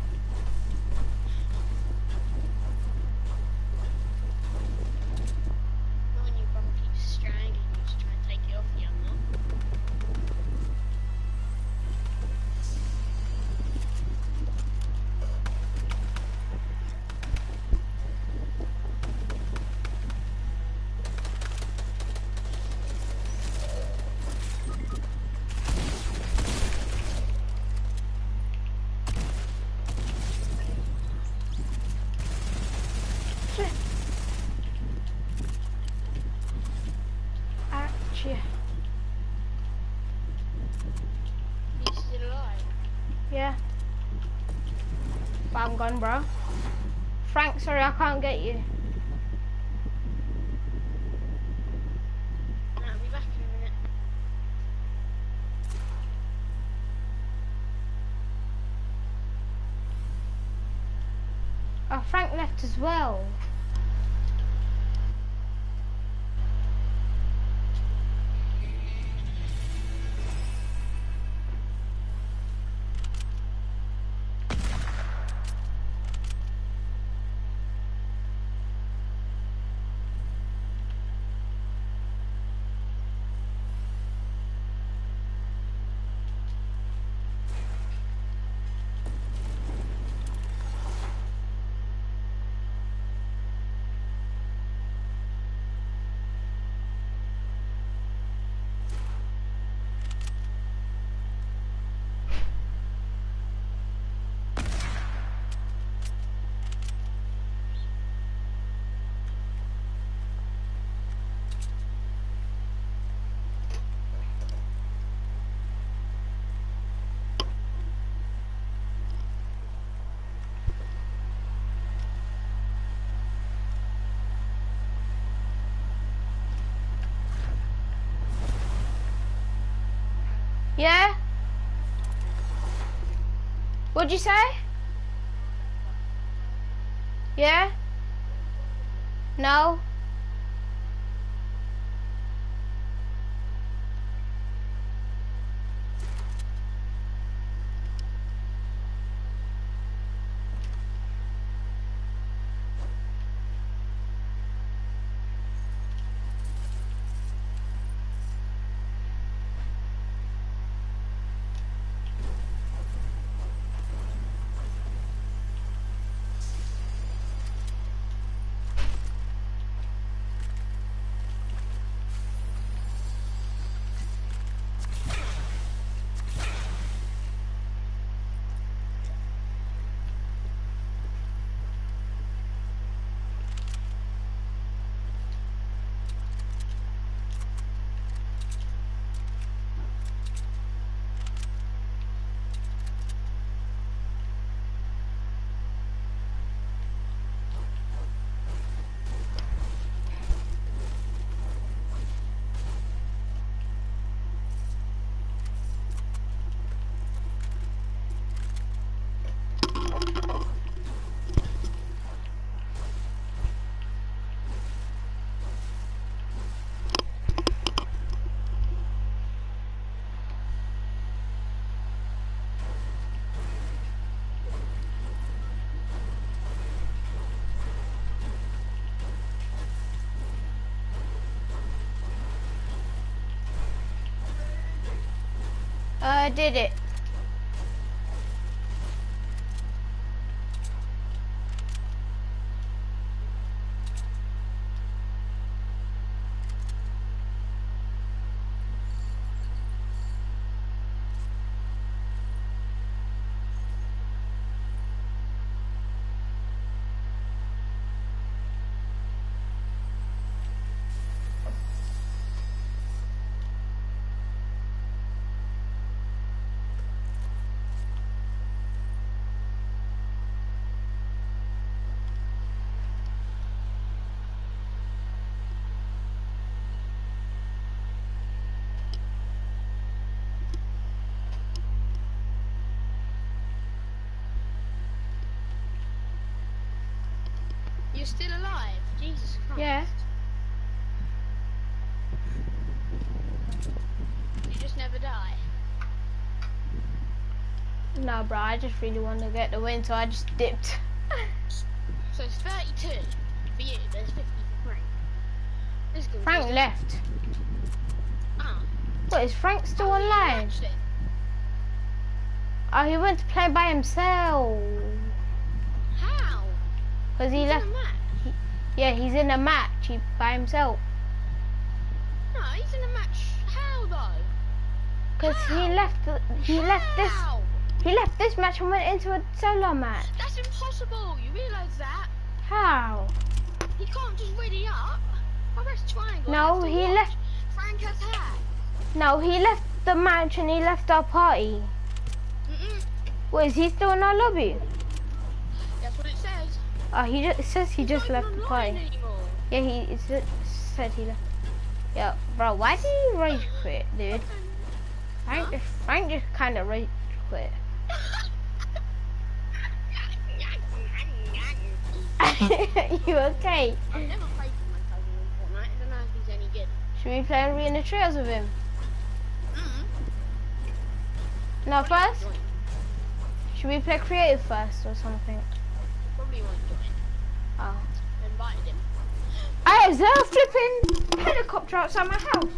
Speaker 1: Yeah? What'd you say? Yeah? No? I did it.
Speaker 3: Still alive. Jesus Christ.
Speaker 1: Yeah.
Speaker 3: You just never die.
Speaker 1: No, bro, I just really want to get the win, so I just dipped.
Speaker 3: So it's 32 for you, but it's 50 for Frank. This is confusing.
Speaker 1: Frank left.
Speaker 3: Ah.
Speaker 1: What, is Frank still
Speaker 3: you
Speaker 1: online? Oh, he went to play by himself.
Speaker 3: How?
Speaker 1: Because he left. Yeah, he's in a match he, by himself.
Speaker 3: No, he's in a match. How though?
Speaker 1: Because he left. the- He left this. He left this match and went into a solo match.
Speaker 3: That's impossible. You realise that?
Speaker 1: How?
Speaker 3: He can't just ready up. I press triangle.
Speaker 1: No, he left-
Speaker 3: Frank attack.
Speaker 1: No, he left the match and he left our party.
Speaker 3: Mm-mm.
Speaker 1: What is he still in our lobby?
Speaker 3: That's what it says.
Speaker 1: Oh, he just it says he just left the party. Yeah, he it said he left. Yeah, bro, why did you rage quit, dude? Frank just Frank just kind of rage quit. you okay?
Speaker 3: I've never played with my cousin in Fortnite. I don't know if he's any good.
Speaker 1: Should we play Arena Trails with him?
Speaker 3: Mm.
Speaker 1: No, first. Should we play creative first or something? Oh.
Speaker 3: I invited him.
Speaker 1: Hey, is there a flipping helicopter outside my house?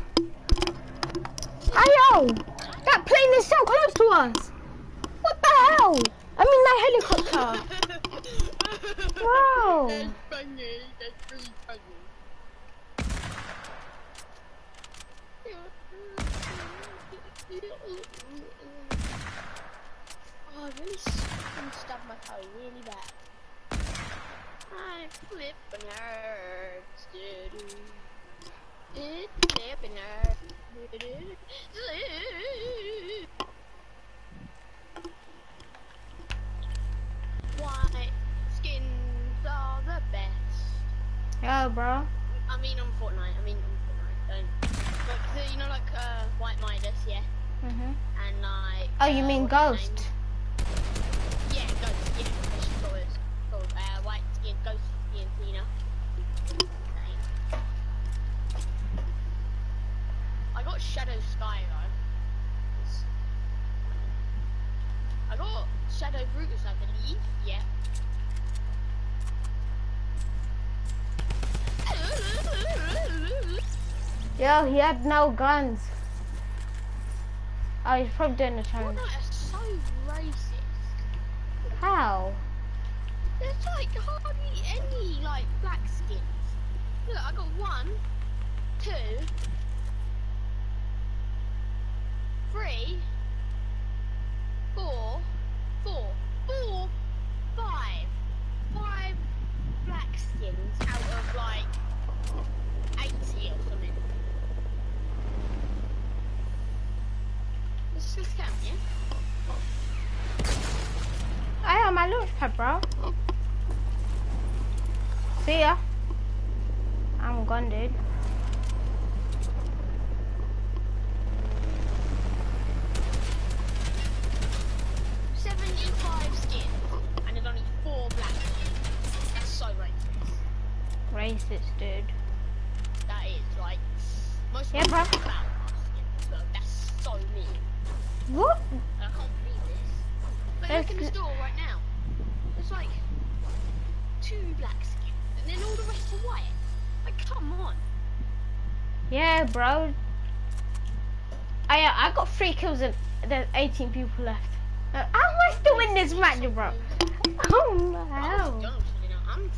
Speaker 1: Ayo! That plane is so close to us! What the hell? I mean that helicopter. Wow.
Speaker 3: That's funny. That's really funny. Oh, I really fucking my toe really bad. I flip a nerd. Flip a nerd. White skins are the best.
Speaker 1: Yo, bro.
Speaker 3: I mean on Fortnite. I mean on Fortnite. Don't. So, you know, like uh, White Midas, yeah,
Speaker 1: Mhm.
Speaker 3: and like.
Speaker 1: Oh, you
Speaker 3: uh,
Speaker 1: mean Ghost?
Speaker 3: Yeah, Ghost. Yeah, just called. Uh, White Skin Ghost Skin, you know. I got Shadow Skye though. I got Shadow Brutus, I believe. Yeah.
Speaker 1: Yo, he had no guns. Oh, he's probably doing the challenge.
Speaker 3: Fortnite is so racist.
Speaker 1: How?
Speaker 3: There's like hardly any like black skins. Look, I got one, two, three, four, four, four, five, five black skins out of like eighty or something. Let's just count, yeah.
Speaker 1: I have my launch pad, bro. See ya. I'm gone, dude.
Speaker 3: Seventy-five skins, and there's only four black. That's so racist.
Speaker 1: Racist, dude.
Speaker 3: That is like most
Speaker 1: Yeah, bro.
Speaker 3: are about our skins, but that's so mean.
Speaker 1: What?
Speaker 3: And I can't believe this. But
Speaker 1: That's
Speaker 3: look in the store right now. There's like two black skins, and then all the rest are white. Like, come on.
Speaker 1: Yeah, bro. I uh, I got three kills and there's 18 people left. Uh, how am I still in this match, bro? Oh no.
Speaker 3: I'm.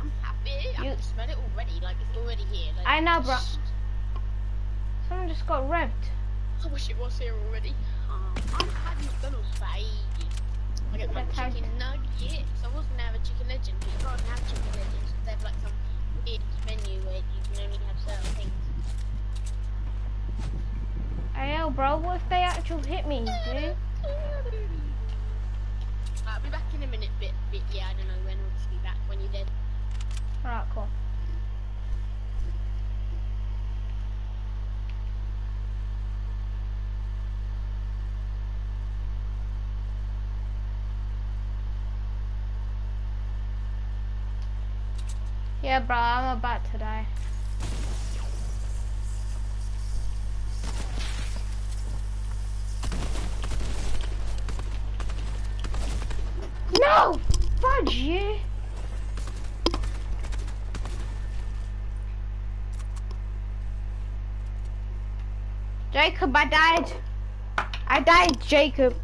Speaker 3: I'm happy. I
Speaker 1: You-
Speaker 3: can smell it already. Like it's already here. Like,
Speaker 1: I know, bro. Someone just got revved.
Speaker 3: I wish it was here already. Um, I'm having McDonald's for ages. I get
Speaker 1: how-
Speaker 3: chicken nuggets. I was gonna have a chicken legend, but you can't have chicken legends. They have like some weird menu where you can only have certain things.
Speaker 1: Hey, yo, bro, what if they actually hit me, dude?
Speaker 3: I'll be back in a minute, bit, bit. Yeah, I don't know when. I'll just be back when you're dead.
Speaker 1: Alright, cool. Yeah, bro, I'm about to die. No! Fudge you! Jacob, I died. I died, Jacob.